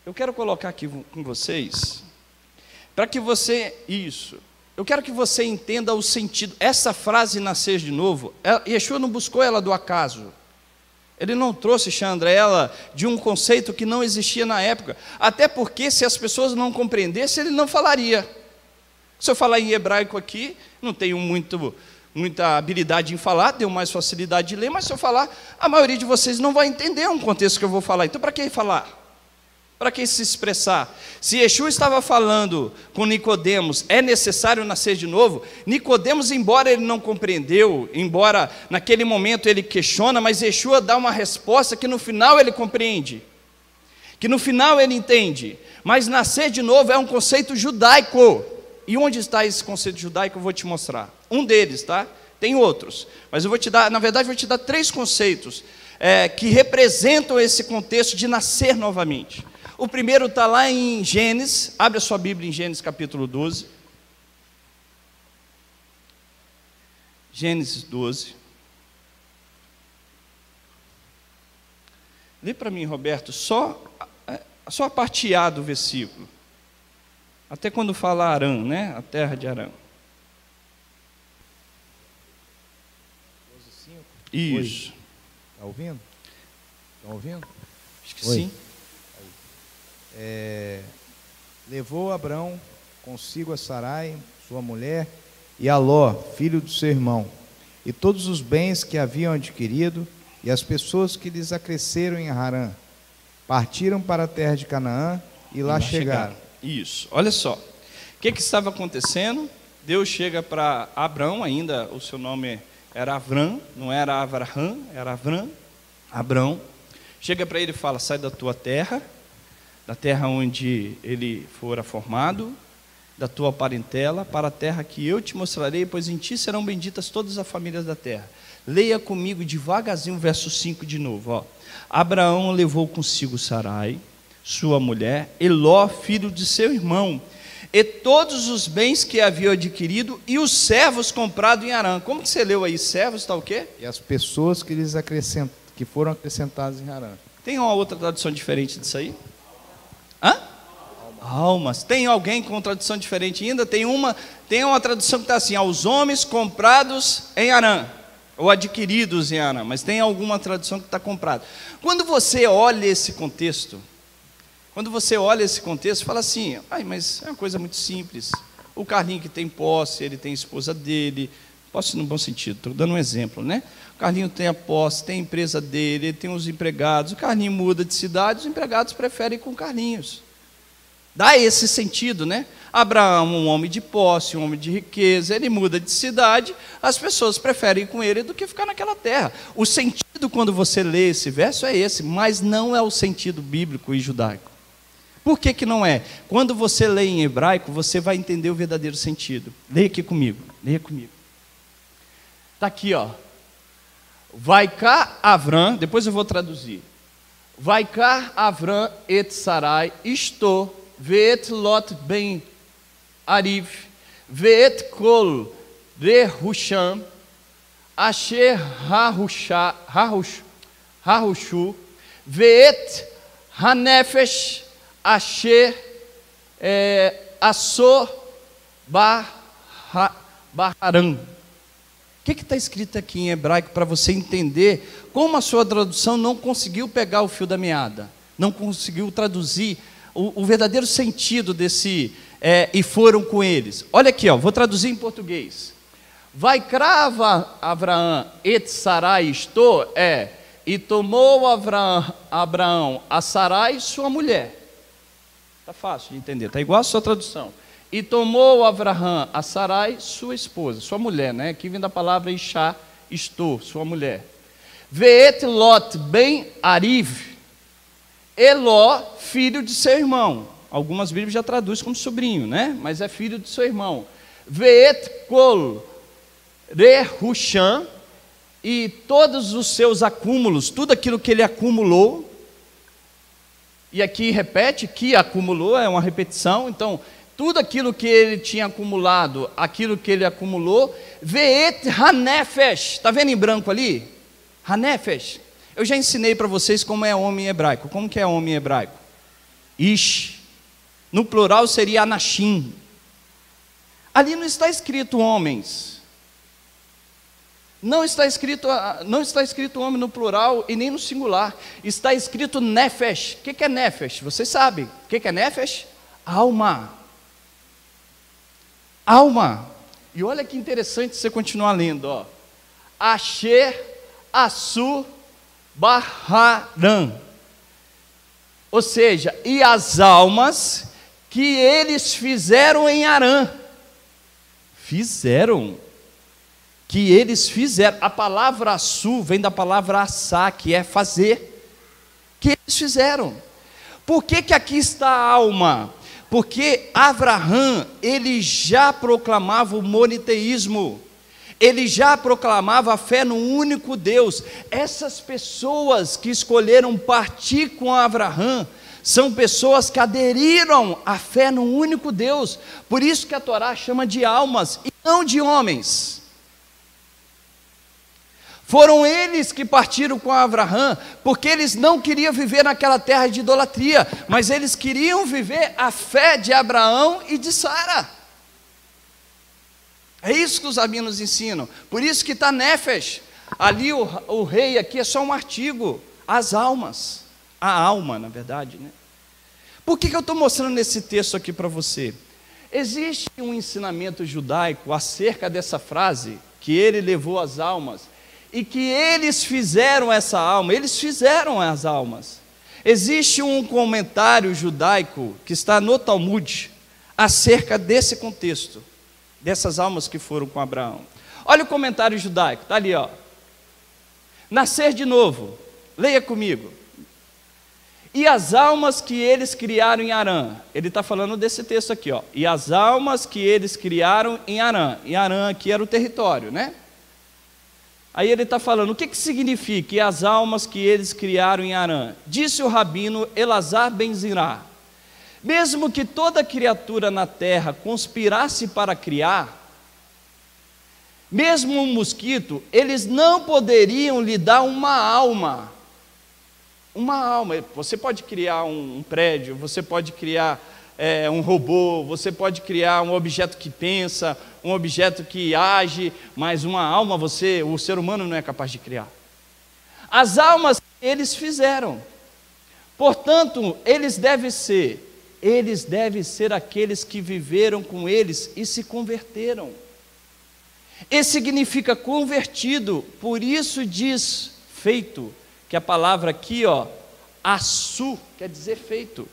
Eu quero colocar aqui com vocês, para que você. Isso. Eu quero que você entenda o sentido. Essa frase nascer de novo, Yeshua não buscou ela do acaso. Ele não trouxe, Chandra, ela de um conceito que não existia na época. Até porque, se as pessoas não compreendessem, ele não falaria. Se eu falar em hebraico aqui, não tenho muito muita habilidade em falar, tenho mais facilidade de ler, mas se eu falar, a maioria de vocês não vai entender um contexto que eu vou falar. Então, para que falar? Para que se expressar? Se Yeshua estava falando com Nicodemos, é necessário nascer de novo? Nicodemos, embora ele não compreendeu, embora naquele momento ele questiona, mas Yeshua dá uma resposta que no final ele compreende. Que no final ele entende. Mas nascer de novo é um conceito judaico. E onde está esse conceito judaico? Eu vou te mostrar. Um deles, tá? Tem outros, mas eu vou te dar, na verdade, vou te dar três conceitos é, que representam esse contexto de nascer novamente. O primeiro está lá em Gênesis, abre a sua Bíblia em Gênesis capítulo 12. Gênesis 12. Lê para mim, Roberto, só, é, só a parte A do versículo. Até quando fala Arã, né? A terra de Arã. Isso. Está ouvindo? Estão ouvindo? Acho que Oi. sim. É, levou Abrão consigo a Sarai, sua mulher, e a Ló, filho do seu irmão, e todos os bens que haviam adquirido, e as pessoas que lhes acresceram em Harã. Partiram para a terra de Canaã e lá, lá chegaram. chegaram. Isso, olha só. O que, que estava acontecendo? Deus chega para Abrão, ainda o seu nome era Avram, não era Avraham, era Avram, Abrão. Chega para ele e fala: sai da tua terra, da terra onde ele fora formado, da tua parentela, para a terra que eu te mostrarei, pois em ti serão benditas todas as famílias da terra. Leia comigo devagarzinho o verso 5 de novo. Ó. Abraão levou consigo Sarai, sua mulher, Eló, filho de seu irmão, e todos os bens que havia adquirido, e os servos comprados em Arã. Como que você leu aí? Servos está o quê? E as pessoas que, lhes acrescent... que foram acrescentadas em Arã. Tem uma outra tradução diferente disso aí? Hã? Almas. Tem alguém com tradução diferente ainda? Tem uma, tem uma tradução que está assim: aos homens comprados em Arã ou adquiridos em Arã, mas tem alguma tradução que está comprado. Quando você olha esse contexto, quando você olha esse contexto, fala assim: ai, mas é uma coisa muito simples. O Carlinho que tem posse, ele tem esposa dele, posse no bom sentido, estou dando um exemplo, né? O Carlinho tem a posse, tem a empresa dele, ele tem os empregados, o Carlinho muda de cidade, os empregados preferem com Carlinhos. Dá esse sentido, né? Abraão, um homem de posse, um homem de riqueza, ele muda de cidade, as pessoas preferem ir com ele do que ficar naquela terra. O sentido, quando você lê esse verso, é esse, mas não é o sentido bíblico e judaico. Por que, que não é? Quando você lê em hebraico, você vai entender o verdadeiro sentido. Leia aqui comigo, leia comigo. Está aqui, ó. Vai cá Avram, depois eu vou traduzir. Vai cá Avram et Sarai, estou, vet lot ben Ariv, Veet Kol Rehusham, Asher Hahushu, Veet Hanefesh, Asher é, Assor Baharam. O que está escrito aqui em hebraico para você entender como a sua tradução não conseguiu pegar o fio da meada, não conseguiu traduzir o, o verdadeiro sentido desse é, e foram com eles. Olha aqui, ó, vou traduzir em português. Vai crava Abraão et Sarai estou, é, e tomou Abraão, Abraão a Sarai sua mulher. Está fácil de entender, está igual a sua tradução. E tomou Abraão a Sarai sua esposa, sua mulher, né? Aqui vem da palavra Ishá, estou, sua mulher. Veet Lot ben Ariv, Eló, filho de seu irmão. Algumas Bíblias já traduzem como sobrinho, né? Mas é filho do seu irmão. Veet kol rehusham e todos os seus acúmulos, tudo aquilo que ele acumulou. E aqui repete que acumulou, é uma repetição. Então, tudo aquilo que ele tinha acumulado, aquilo que ele acumulou, veet hanefesh. Está vendo em branco ali? Hanefesh. Eu já ensinei para vocês como é homem hebraico. Como que é homem hebraico? Ish. No plural seria anashim. Ali não está escrito homens. Não está escrito, não está escrito homem no plural e nem no singular. Está escrito nefesh. O que é nefesh? Vocês sabem. O que é nefesh? Alma. Alma. E olha que interessante você continuar lendo. Ó. Asher, Assu, Baharan. Ou seja, e as almas que eles fizeram em Arã. Fizeram. Que eles fizeram. A palavra assu vem da palavra assá, que é fazer. Que eles fizeram. Por que, que aqui está a alma? Porque Abraão, ele já proclamava o moniteísmo. Ele já proclamava a fé no único Deus. Essas pessoas que escolheram partir com Abraão são pessoas que aderiram à fé no único Deus. Por isso que a Torá chama de almas e não de homens. Foram eles que partiram com Abraão, porque eles não queriam viver naquela terra de idolatria, mas eles queriam viver a fé de Abraão e de Sara. É isso que os rabinos ensinam. Por isso que está Nefesh. Ali o, o rei aqui é só um artigo. As almas a alma, na verdade. Né? Por que, que eu estou mostrando esse texto aqui para você? Existe um ensinamento judaico acerca dessa frase, que ele levou as almas, e que eles fizeram essa alma, eles fizeram as almas. Existe um comentário judaico que está no Talmud acerca desse contexto, dessas almas que foram com Abraão. Olha o comentário judaico, está ali, ó. Nascer de novo, leia comigo e as almas que eles criaram em Arã. Ele está falando desse texto aqui, ó. E as almas que eles criaram em Arã. E Arã aqui era o território, né? Aí ele está falando, o que, que significa e as almas que eles criaram em Arã? Disse o rabino Elazar Benzirá, mesmo que toda criatura na terra conspirasse para criar, mesmo um mosquito, eles não poderiam lhe dar uma alma, uma alma. Você pode criar um, um prédio, você pode criar é, um robô, você pode criar um objeto que pensa, um objeto que age, mas uma alma você, o ser humano não é capaz de criar. As almas eles fizeram. Portanto, eles devem ser, eles devem ser aqueles que viveram com eles e se converteram. E significa convertido, por isso diz feito que a palavra aqui, ó, assu, quer dizer feito.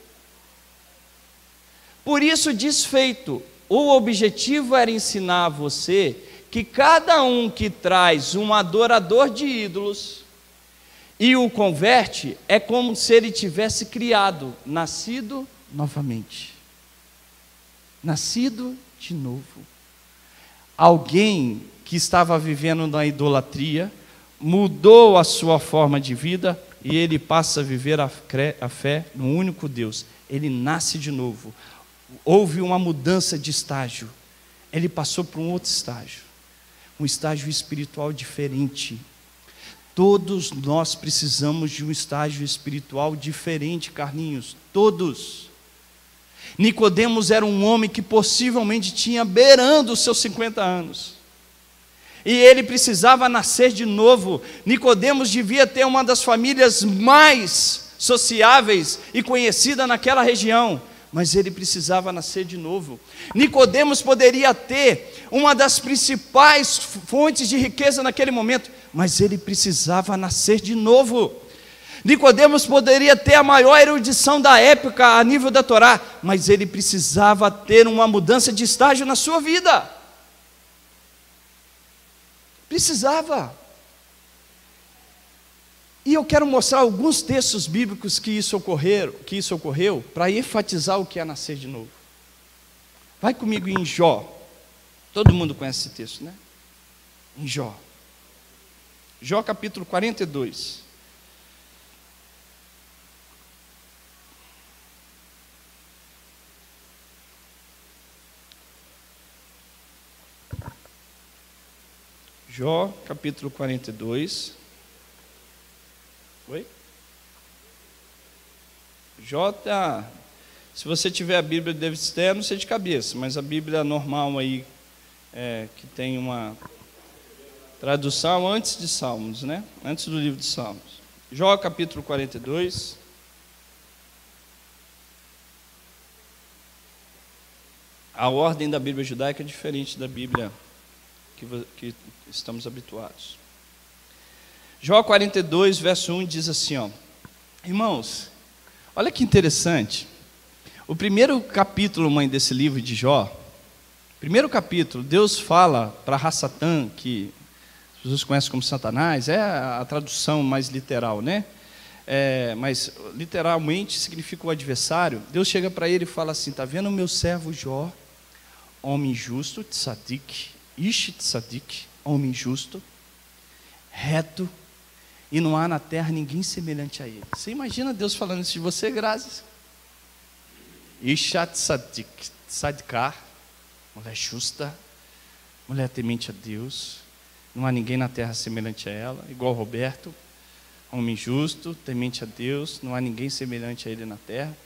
Por isso diz feito. O objetivo era ensinar a você que cada um que traz um adorador de ídolos e o converte é como se ele tivesse criado, nascido novamente. Nascido de novo. Alguém que estava vivendo na idolatria, mudou a sua forma de vida e ele passa a viver a fé no único Deus. Ele nasce de novo. Houve uma mudança de estágio. Ele passou para um outro estágio, um estágio espiritual diferente. Todos nós precisamos de um estágio espiritual diferente, Carlinhos. Todos. Nicodemos era um homem que possivelmente tinha beirando os seus 50 anos e ele precisava nascer de novo. Nicodemos devia ter uma das famílias mais sociáveis e conhecida naquela região, mas ele precisava nascer de novo. Nicodemos poderia ter uma das principais fontes de riqueza naquele momento, mas ele precisava nascer de novo. Nicodemos poderia ter a maior erudição da época a nível da Torá, mas ele precisava ter uma mudança de estágio na sua vida. Precisava. E eu quero mostrar alguns textos bíblicos que isso ocorreram, que isso ocorreu, para enfatizar o que é nascer de novo. Vai comigo em Jó. Todo mundo conhece esse texto, né? Em Jó. Jó capítulo 42. Jó, capítulo 42. Oi? Jó tá. Se você tiver a Bíblia de David Stern, não sei de cabeça, mas a Bíblia normal aí, é, que tem uma tradução antes de Salmos, né? Antes do livro de Salmos. Jó, capítulo 42. A ordem da Bíblia judaica é diferente da Bíblia que, que estamos habituados. Jó 42, verso 1 diz assim: ó, Irmãos, olha que interessante. O primeiro capítulo, mãe, desse livro de Jó, primeiro capítulo, Deus fala para Hassatã, que Jesus conhece como Satanás, é a tradução mais literal, né? É, mas literalmente significa o adversário. Deus chega para ele e fala assim: Está vendo o meu servo Jó, homem justo, tzadik, Ish tzadik, homem justo, reto, e não há na terra ninguém semelhante a ele. Você imagina Deus falando isso de você, graças? Ishat tzadikar, mulher justa, mulher temente a Deus, não há ninguém na terra semelhante a ela, igual Roberto, homem justo, temente a Deus, não há ninguém semelhante a ele na terra.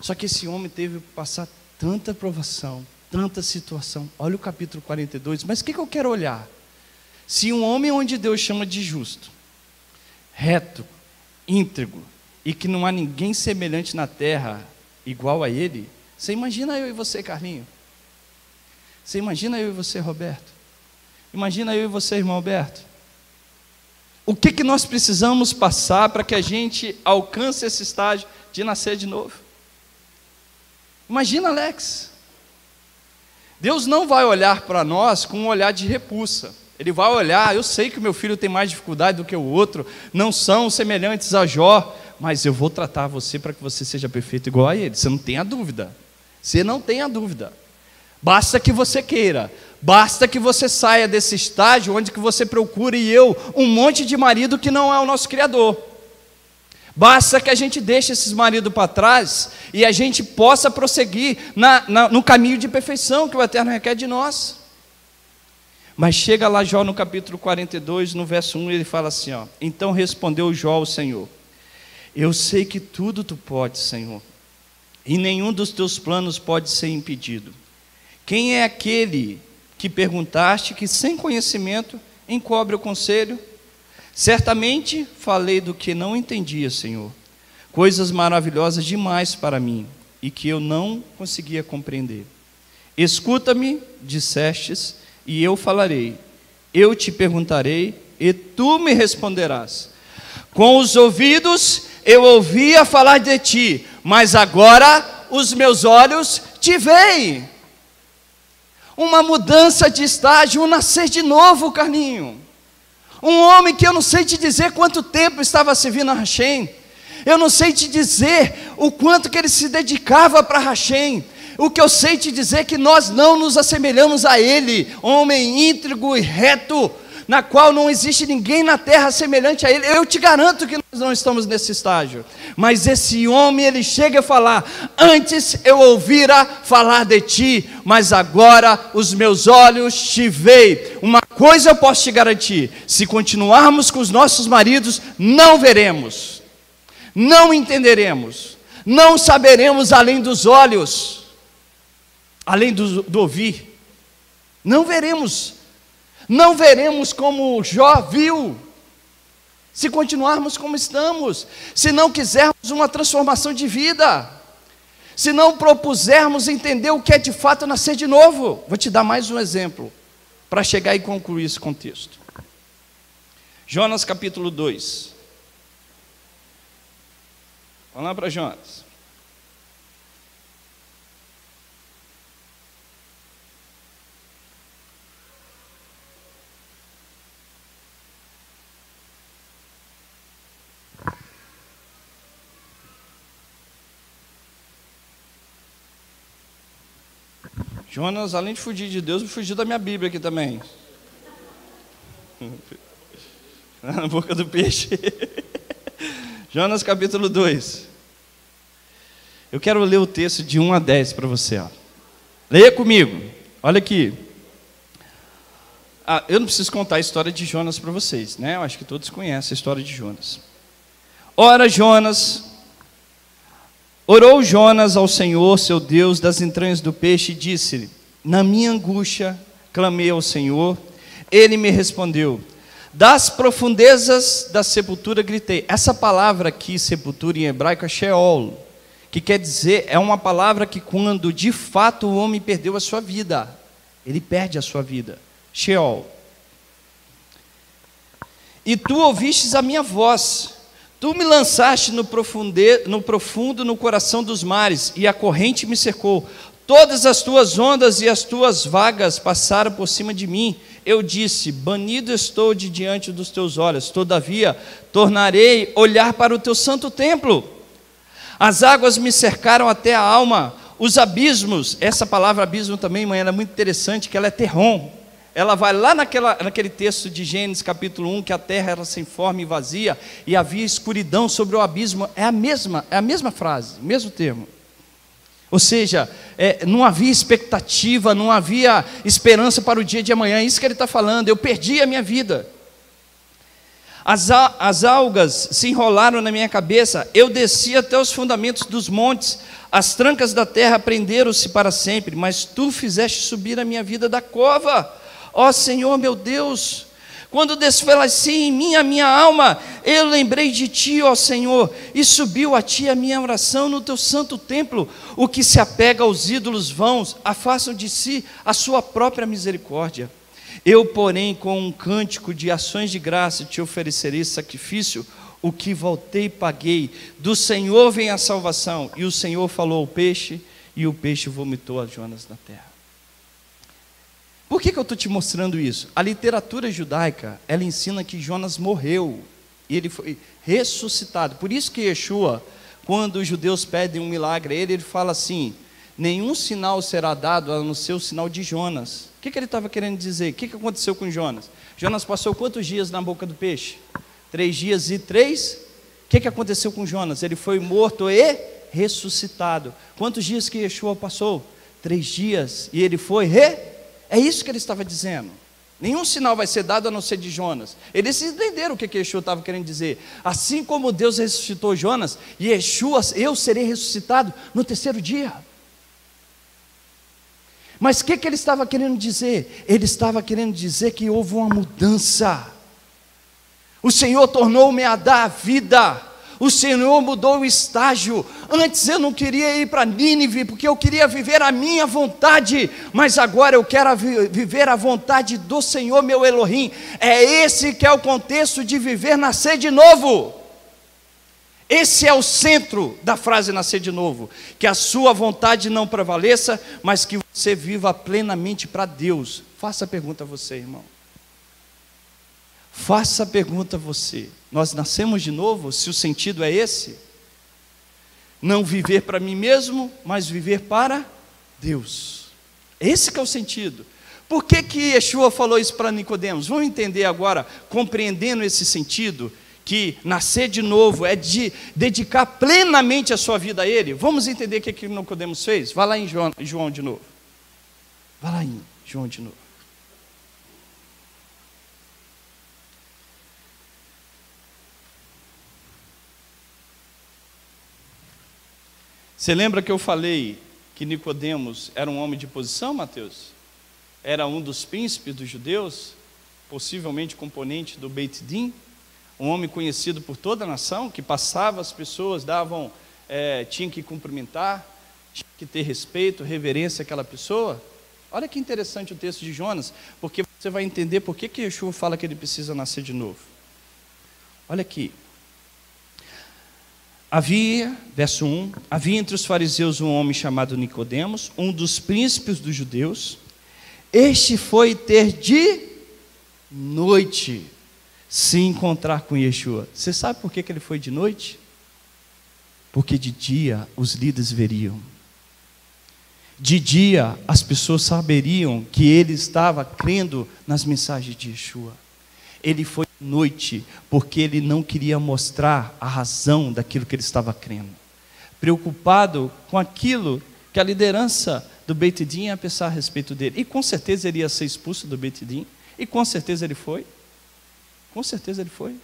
Só que esse homem teve que passar tanta provação, tanta situação. Olha o capítulo 42, mas o que, que eu quero olhar? Se um homem onde Deus chama de justo, reto, íntegro, e que não há ninguém semelhante na terra igual a ele, você imagina eu e você, Carlinho? Você imagina eu e você, Roberto? Imagina eu e você, irmão Alberto? O que, que nós precisamos passar para que a gente alcance esse estágio de nascer de novo? Imagina, Alex. Deus não vai olhar para nós com um olhar de repulsa. Ele vai olhar, eu sei que o meu filho tem mais dificuldade do que o outro, não são semelhantes a Jó, mas eu vou tratar você para que você seja perfeito igual a ele. Você não tenha dúvida. Você não tenha dúvida. Basta que você queira. Basta que você saia desse estágio onde que você procure e eu um monte de marido que não é o nosso criador. Basta que a gente deixe esses maridos para trás e a gente possa prosseguir na, na, no caminho de perfeição que o Eterno requer de nós. Mas chega lá Jó no capítulo 42, no verso 1, ele fala assim: ó, Então respondeu Jó ao Senhor: Eu sei que tudo tu podes, Senhor, e nenhum dos teus planos pode ser impedido. Quem é aquele que perguntaste que sem conhecimento encobre o conselho? Certamente falei do que não entendia, Senhor, coisas maravilhosas demais para mim e que eu não conseguia compreender. Escuta-me, dissestes, e eu falarei. Eu te perguntarei e tu me responderás. Com os ouvidos eu ouvia falar de ti, mas agora os meus olhos te veem. Uma mudança de estágio, um nascer de novo, Carlinho. Um homem que eu não sei te dizer quanto tempo estava servindo a Hashem. Eu não sei te dizer o quanto que ele se dedicava para Hashem. O que eu sei te dizer é que nós não nos assemelhamos a ele, homem íntegro e reto, na qual não existe ninguém na terra semelhante a ele. Eu te garanto que nós não estamos nesse estágio. Mas esse homem, ele chega a falar: Antes eu ouvira falar de ti, mas agora os meus olhos te veem. Uma coisa eu posso te garantir: se continuarmos com os nossos maridos, não veremos, não entenderemos, não saberemos além dos olhos, além do, do ouvir. Não veremos não veremos como Jó viu, se continuarmos como estamos, se não quisermos uma transformação de vida, se não propusermos entender o que é de fato nascer de novo. Vou te dar mais um exemplo para chegar e concluir esse contexto. Jonas capítulo 2. Vamos lá para Jonas. Jonas, além de fugir de Deus, fugiu da minha Bíblia aqui também. *laughs* Na boca do peixe. *laughs* Jonas capítulo 2. Eu quero ler o texto de 1 a 10 para você. Ó. Leia comigo. Olha aqui. Ah, eu não preciso contar a história de Jonas para vocês, né? Eu acho que todos conhecem a história de Jonas. Ora, Jonas Orou Jonas ao Senhor, seu Deus, das entranhas do peixe, e disse-lhe: Na minha angústia clamei ao Senhor, ele me respondeu. Das profundezas da sepultura gritei. Essa palavra aqui, sepultura em hebraico, é Sheol, que quer dizer, é uma palavra que quando de fato o homem perdeu a sua vida, ele perde a sua vida. Sheol. E tu ouvistes a minha voz, Tu me lançaste no, profunde, no profundo no coração dos mares, e a corrente me cercou. Todas as tuas ondas e as tuas vagas passaram por cima de mim. Eu disse: Banido estou de diante dos teus olhos, todavia tornarei olhar para o teu santo templo. As águas me cercaram até a alma, os abismos, essa palavra abismo também, mãe, é muito interessante, que ela é terrom, ela vai lá naquela, naquele texto de Gênesis capítulo 1, que a terra era sem forma e vazia, e havia escuridão sobre o abismo. É a mesma, é a mesma frase, mesmo termo. Ou seja, é, não havia expectativa, não havia esperança para o dia de amanhã. É isso que ele está falando. Eu perdi a minha vida. As, as algas se enrolaram na minha cabeça. Eu desci até os fundamentos dos montes. As trancas da terra prenderam-se para sempre. Mas tu fizeste subir a minha vida da cova. Ó Senhor meu Deus, quando desfaleci em mim a minha alma, eu lembrei de ti, ó Senhor, e subiu a ti a minha oração no teu santo templo. O que se apega aos ídolos vãos, afastam de si a sua própria misericórdia. Eu, porém, com um cântico de ações de graça, te oferecerei sacrifício, o que voltei paguei. Do Senhor vem a salvação. E o Senhor falou ao peixe, e o peixe vomitou as Jonas na terra. Por que, que eu estou te mostrando isso? A literatura judaica, ela ensina que Jonas morreu e ele foi ressuscitado. Por isso que Yeshua, quando os judeus pedem um milagre a ele, ele fala assim: nenhum sinal será dado a não ser o sinal de Jonas. O que, que ele estava querendo dizer? O que, que aconteceu com Jonas? Jonas passou quantos dias na boca do peixe? Três dias e três. O que, que aconteceu com Jonas? Ele foi morto e ressuscitado. Quantos dias que Yeshua passou? Três dias. E ele foi ressuscitado é isso que ele estava dizendo. Nenhum sinal vai ser dado a não ser de Jonas. Eles entenderam o que, Yeshua estava querendo dizer. Assim como Deus ressuscitou Jonas, Yeshua, eu serei ressuscitado no terceiro dia. Mas o que, que ele estava querendo dizer? Ele estava querendo dizer que houve uma mudança. O Senhor tornou-me a dar vida. O Senhor mudou o estágio. Antes eu não queria ir para Nínive, porque eu queria viver a minha vontade, mas agora eu quero viver a vontade do Senhor, meu Elohim. É esse que é o contexto de viver nascer de novo. Esse é o centro da frase nascer de novo, que a sua vontade não prevaleça, mas que você viva plenamente para Deus. Faça a pergunta a você, irmão. Faça a pergunta a você. Nós nascemos de novo, se o sentido é esse? Não viver para mim mesmo, mas viver para Deus. Esse que é o sentido. Por que que Yeshua falou isso para Nicodemos? Vamos entender agora, compreendendo esse sentido, que nascer de novo é de dedicar plenamente a sua vida a Ele. Vamos entender o que que Nicodemos fez? Vá lá em João, João de novo. Vá lá em João de novo. Você lembra que eu falei que Nicodemos era um homem de posição, Mateus? Era um dos príncipes dos judeus, possivelmente componente do Beit Din, um homem conhecido por toda a nação, que passava as pessoas, davam, é, tinha que cumprimentar, tinha que ter respeito, reverência àquela pessoa. Olha que interessante o texto de Jonas, porque você vai entender por que, que Yeshua fala que ele precisa nascer de novo. Olha aqui, Havia, verso 1, havia entre os fariseus um homem chamado Nicodemos, um dos príncipes dos judeus. Este foi ter de noite se encontrar com Yeshua. Você sabe por que, que ele foi de noite? Porque de dia os líderes veriam. De dia as pessoas saberiam que ele estava crendo nas mensagens de Yeshua. Ele foi noite, porque ele não queria mostrar a razão daquilo que ele estava crendo. Preocupado com aquilo que a liderança do Beit Din ia pensar a respeito dele. E com certeza ele ia ser expulso do Beit Din. E com certeza ele foi. Com certeza ele foi.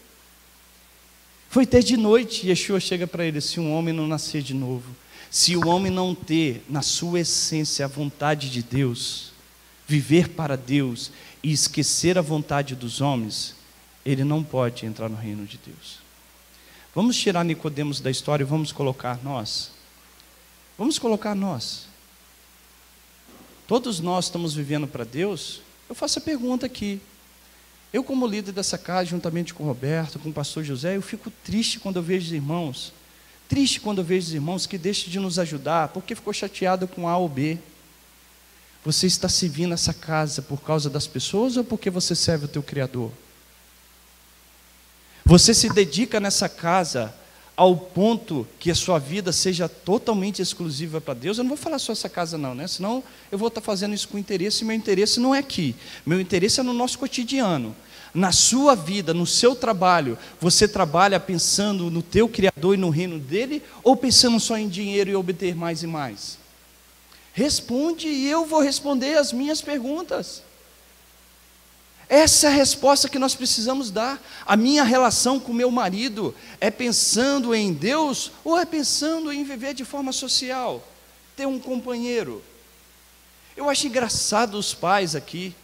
Foi ter de noite, Yeshua chega para ele: se um homem não nascer de novo, se o homem não ter na sua essência a vontade de Deus, viver para Deus e esquecer a vontade dos homens, ele não pode entrar no reino de Deus. Vamos tirar Nicodemos da história e vamos colocar nós. Vamos colocar nós. Todos nós estamos vivendo para Deus. Eu faço a pergunta aqui. Eu, como líder dessa casa, juntamente com o Roberto, com o pastor José, eu fico triste quando eu vejo os irmãos. Triste quando eu vejo os irmãos que deixam de nos ajudar, porque ficou chateado com A ou B. Você está servindo essa casa por causa das pessoas ou porque você serve o teu Criador? Você se dedica nessa casa ao ponto que a sua vida seja totalmente exclusiva para Deus, eu não vou falar só essa casa não, né? Senão eu vou estar fazendo isso com interesse, e meu interesse não é aqui. Meu interesse é no nosso cotidiano. Na sua vida, no seu trabalho, você trabalha pensando no teu criador e no reino dele ou pensando só em dinheiro e obter mais e mais? Responde e eu vou responder as minhas perguntas. Essa é a resposta que nós precisamos dar. A minha relação com meu marido é pensando em Deus ou é pensando em viver de forma social, ter um companheiro? Eu acho engraçado os pais aqui.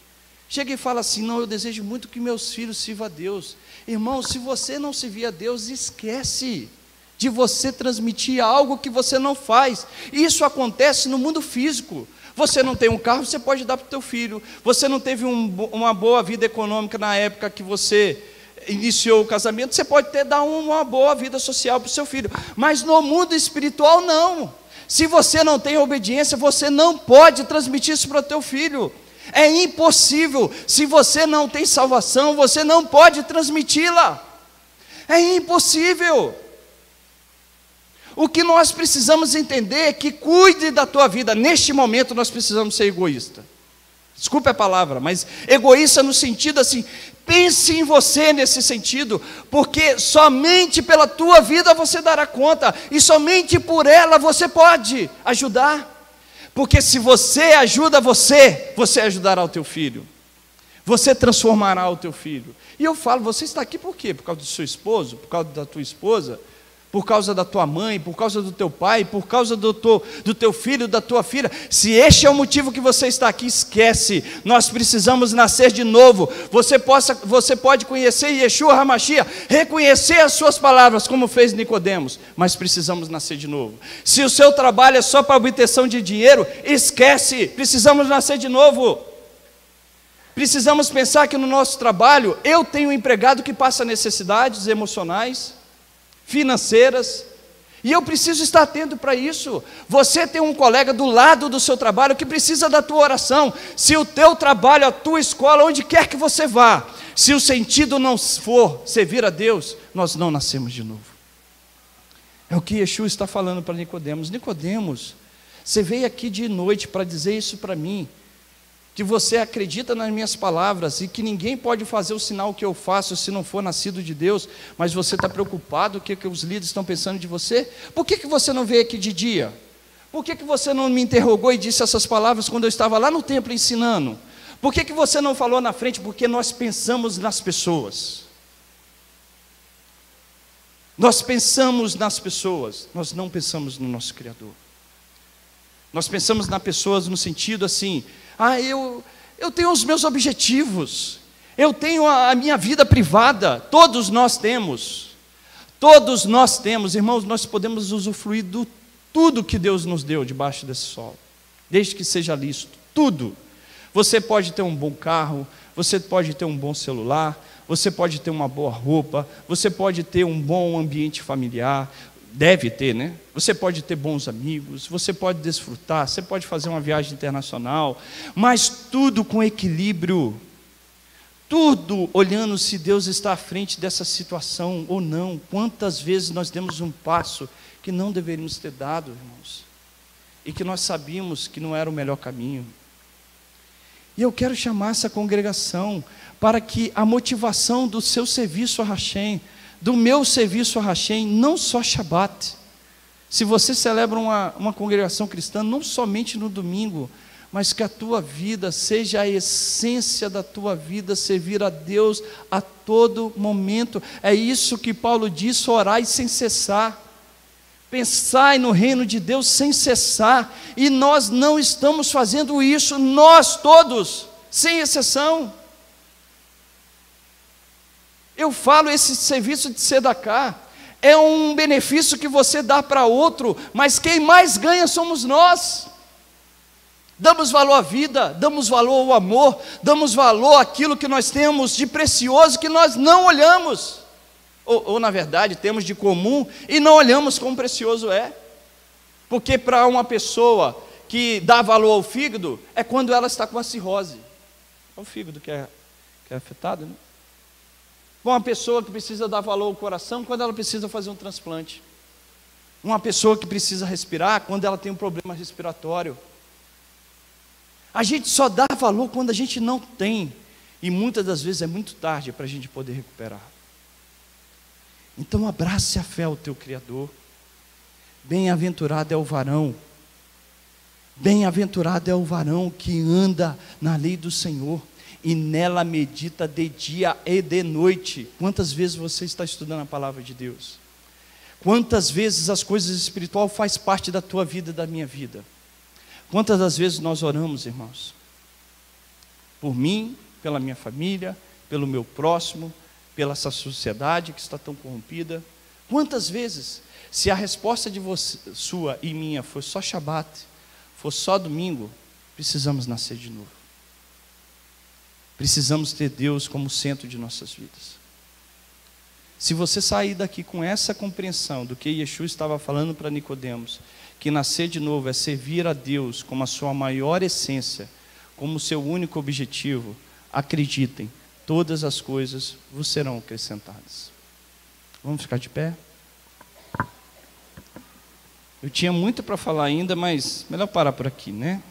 Chega e fala assim: não, eu desejo muito que meus filhos sirvam a Deus. Irmão, se você não servir a Deus, esquece de você transmitir algo que você não faz. Isso acontece no mundo físico. Você não tem um carro, você pode dar para o teu filho. Você não teve um, uma boa vida econômica na época que você iniciou o casamento, você pode ter dar uma boa vida social para o seu filho. Mas no mundo espiritual não. Se você não tem obediência, você não pode transmitir isso para o teu filho. É impossível. Se você não tem salvação, você não pode transmiti-la. É impossível. O que nós precisamos entender é que cuide da tua vida. Neste momento nós precisamos ser egoísta. Desculpe a palavra, mas egoísta no sentido assim, pense em você nesse sentido, porque somente pela tua vida você dará conta e somente por ela você pode ajudar. Porque se você ajuda você, você ajudará o teu filho. Você transformará o teu filho. E eu falo, você está aqui por quê? Por causa do seu esposo, por causa da tua esposa? Por causa da tua mãe, por causa do teu pai, por causa do teu, do teu filho, da tua filha. Se este é o motivo que você está aqui, esquece. Nós precisamos nascer de novo. Você, possa, você pode conhecer Yeshua Hamashia, reconhecer as suas palavras, como fez Nicodemos, mas precisamos nascer de novo. Se o seu trabalho é só para obtenção de dinheiro, esquece. Precisamos nascer de novo. Precisamos pensar que no nosso trabalho eu tenho um empregado que passa necessidades emocionais financeiras. E eu preciso estar atento para isso. Você tem um colega do lado do seu trabalho que precisa da tua oração. Se o teu trabalho, a tua escola, onde quer que você vá, se o sentido não for servir a Deus, nós não nascemos de novo. É o que Yeshua está falando para Nicodemos. Nicodemos, você veio aqui de noite para dizer isso para mim que você acredita nas minhas palavras e que ninguém pode fazer o sinal que eu faço se não for nascido de Deus, mas você está preocupado o que, que os líderes estão pensando de você? Por que, que você não veio aqui de dia? Por que, que você não me interrogou e disse essas palavras quando eu estava lá no templo ensinando? Por que, que você não falou na frente? Porque nós pensamos nas pessoas. Nós pensamos nas pessoas, nós não pensamos no nosso Criador. Nós pensamos nas pessoas no sentido assim, ah, eu, eu tenho os meus objetivos, eu tenho a, a minha vida privada, todos nós temos. Todos nós temos, irmãos, nós podemos usufruir do tudo que Deus nos deu debaixo desse sol, desde que seja lícito, tudo. Você pode ter um bom carro, você pode ter um bom celular, você pode ter uma boa roupa, você pode ter um bom ambiente familiar, deve ter, né? Você pode ter bons amigos, você pode desfrutar, você pode fazer uma viagem internacional, mas tudo com equilíbrio. Tudo olhando se Deus está à frente dessa situação ou não. Quantas vezes nós demos um passo que não deveríamos ter dado, irmãos, e que nós sabíamos que não era o melhor caminho. E eu quero chamar essa congregação para que a motivação do seu serviço a Hashem do meu serviço a Hashem, não só Shabat. Se você celebra uma, uma congregação cristã, não somente no domingo, mas que a tua vida seja a essência da tua vida, servir a Deus a todo momento. É isso que Paulo diz: orai sem cessar. Pensai no reino de Deus sem cessar, e nós não estamos fazendo isso, nós todos, sem exceção. Eu falo esse serviço de Sedacá. É um benefício que você dá para outro, mas quem mais ganha somos nós. Damos valor à vida, damos valor ao amor, damos valor àquilo que nós temos de precioso que nós não olhamos. Ou, ou na verdade, temos de comum e não olhamos como precioso é. Porque para uma pessoa que dá valor ao fígado, é quando ela está com a cirrose. É o fígado que é, que é afetado, né? Uma pessoa que precisa dar valor ao coração quando ela precisa fazer um transplante. uma pessoa que precisa respirar quando ela tem um problema respiratório. A gente só dá valor quando a gente não tem, e muitas das vezes é muito tarde para a gente poder recuperar. Então abrace a fé ao teu Criador. Bem-aventurado é o varão, bem-aventurado é o varão que anda na lei do Senhor e nela medita de dia e de noite. Quantas vezes você está estudando a palavra de Deus? Quantas vezes as coisas espirituais faz parte da tua vida e da minha vida? Quantas das vezes nós oramos, irmãos? Por mim, pela minha família, pelo meu próximo, pela essa sociedade que está tão corrompida. Quantas vezes, se a resposta de você, sua e minha for só Shabat, for só domingo, precisamos nascer de novo. Precisamos ter Deus como centro de nossas vidas. Se você sair daqui com essa compreensão do que Yeshua estava falando para Nicodemos, que nascer de novo é servir a Deus como a sua maior essência, como seu único objetivo, acreditem, todas as coisas vos serão acrescentadas. Vamos ficar de pé? Eu tinha muito para falar ainda, mas melhor parar por aqui, né?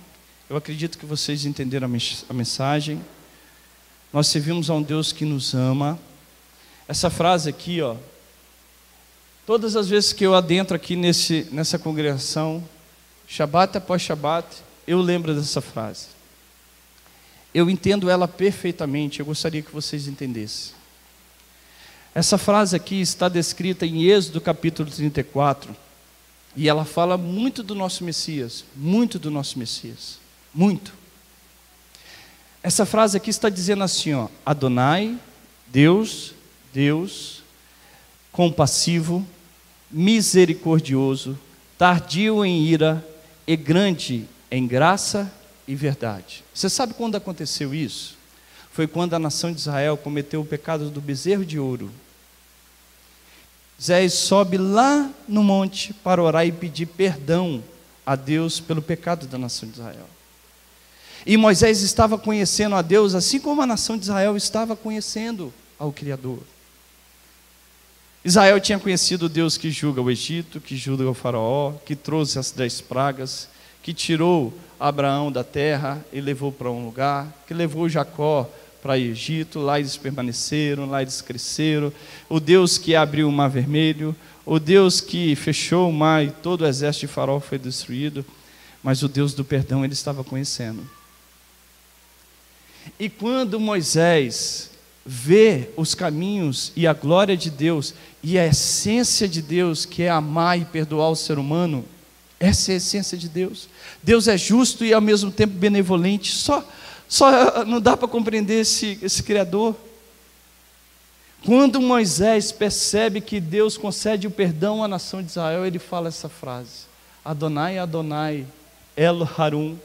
Eu acredito que vocês entenderam a mensagem. Nós servimos a um Deus que nos ama. Essa frase aqui, ó, todas as vezes que eu adentro aqui nesse, nessa congregação, Shabat após Shabat, eu lembro dessa frase. Eu entendo ela perfeitamente, eu gostaria que vocês entendessem. Essa frase aqui está descrita em Êxodo capítulo 34, e ela fala muito do nosso Messias, muito do nosso Messias, muito. Essa frase aqui está dizendo assim, ó, Adonai, Deus, Deus, compassivo, misericordioso, tardio em ira e grande em graça e verdade. Você sabe quando aconteceu isso? Foi quando a nação de Israel cometeu o pecado do bezerro de ouro. Zé sobe lá no monte para orar e pedir perdão a Deus pelo pecado da nação de Israel. E Moisés estava conhecendo a Deus assim como a nação de Israel estava conhecendo ao Criador. Israel tinha conhecido o Deus que julga o Egito, que julga o Faraó, que trouxe as dez pragas, que tirou Abraão da terra e levou para um lugar, que levou Jacó para Egito, lá eles permaneceram, lá eles cresceram. O Deus que abriu o mar vermelho, o Deus que fechou o mar e todo o exército de Faraó foi destruído, mas o Deus do perdão ele estava conhecendo. E quando Moisés vê os caminhos e a glória de Deus e a essência de Deus, que é amar e perdoar o ser humano, essa é a essência de Deus. Deus é justo e ao mesmo tempo benevolente. Só, só não dá para compreender esse, esse Criador. Quando Moisés percebe que Deus concede o perdão à nação de Israel, ele fala essa frase: Adonai, Adonai, El Harum,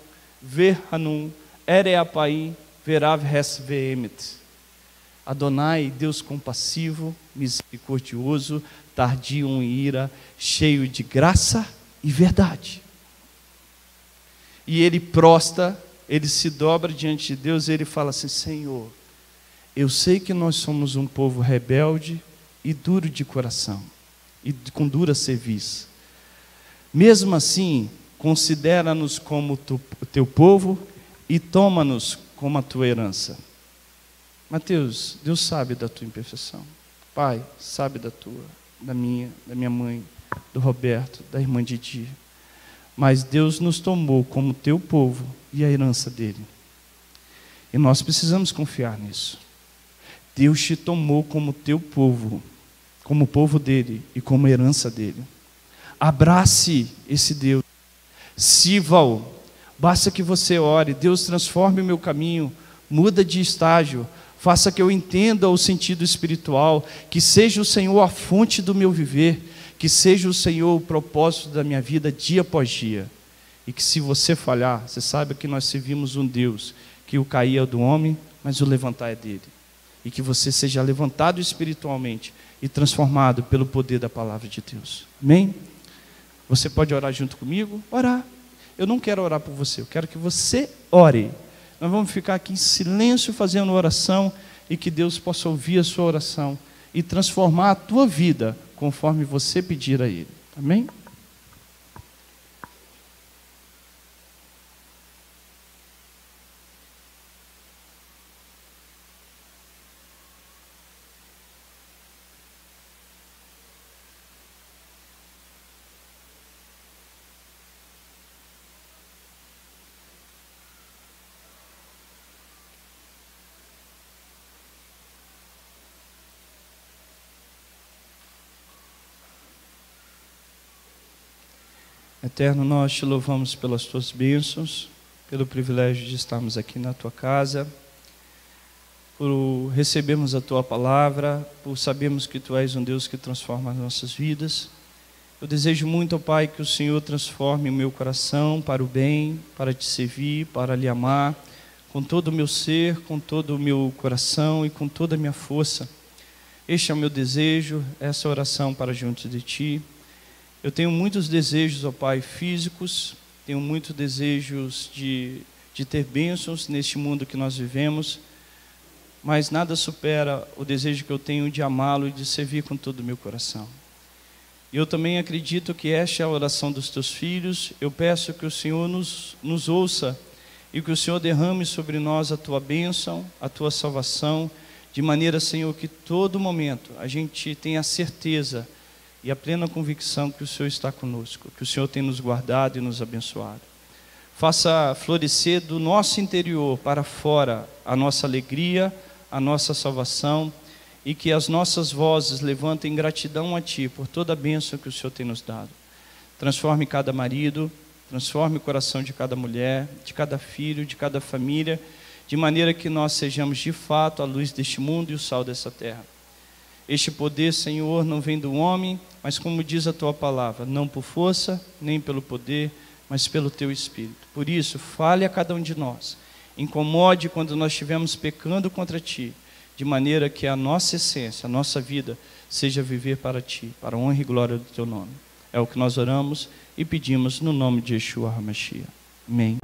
Ver Hanum, Ereapai, Verav Res Veemet. Adonai, Deus compassivo, misericordioso, tardio em ira, cheio de graça e verdade. E ele prosta, ele se dobra diante de Deus e ele fala assim: Senhor, eu sei que nós somos um povo rebelde e duro de coração, e com dura serviço. Mesmo assim, considera-nos como o teu povo e toma-nos como a tua herança. Mateus, Deus sabe da tua imperfeição. Pai, sabe da tua, da minha, da minha mãe do Roberto, da irmã Didi. Mas Deus nos tomou como teu povo e a herança dele. E nós precisamos confiar nisso. Deus te tomou como teu povo, como povo dele e como herança dele. Abrace esse Deus. Sirva-o. Basta que você ore. Deus transforme o meu caminho, muda de estágio, faça que eu entenda o sentido espiritual, que seja o Senhor a fonte do meu viver, que seja o Senhor o propósito da minha vida dia após dia. E que se você falhar, você saiba que nós servimos um Deus que o cair é do homem, mas o levantar é dele. E que você seja levantado espiritualmente e transformado pelo poder da palavra de Deus. Amém? Você pode orar junto comigo? Orar. Eu não quero orar por você, eu quero que você ore. Nós vamos ficar aqui em silêncio fazendo oração e que Deus possa ouvir a sua oração e transformar a tua vida conforme você pedir a Ele. Amém? Eterno, nós te louvamos pelas tuas bênçãos, pelo privilégio de estarmos aqui na tua casa, por recebermos a tua palavra, por sabermos que tu és um Deus que transforma as nossas vidas. Eu desejo muito, ó Pai, que o Senhor transforme o meu coração para o bem, para te servir, para lhe amar, com todo o meu ser, com todo o meu coração e com toda a minha força. Este é o meu desejo, essa oração para junto de ti. Eu tenho muitos desejos, ó Pai, físicos, tenho muitos desejos de, de ter bênçãos neste mundo que nós vivemos, mas nada supera o desejo que eu tenho de amá-lo e de servir com todo o meu coração. E eu também acredito que esta é a oração dos teus filhos. Eu peço que o Senhor nos, nos ouça e que o Senhor derrame sobre nós a tua bênção, a tua salvação, de maneira, Senhor, que todo momento a gente tenha certeza e a plena convicção que o Senhor está conosco, que o Senhor tem nos guardado e nos abençoado. Faça florescer do nosso interior para fora a nossa alegria, a nossa salvação e que as nossas vozes levantem gratidão a Ti por toda a bênção que o Senhor tem nos dado. Transforme cada marido, transforme o coração de cada mulher, de cada filho, de cada família, de maneira que nós sejamos de fato a luz deste mundo e o sal dessa terra. Este poder, Senhor, não vem do homem, mas como diz a tua palavra, não por força, nem pelo poder, mas pelo teu espírito. Por isso, fale a cada um de nós. Incomode quando nós estivermos pecando contra ti, de maneira que a nossa essência, a nossa vida, seja viver para ti, para a honra e glória do teu nome. É o que nós oramos e pedimos no nome de Yeshua HaMashiach. Amém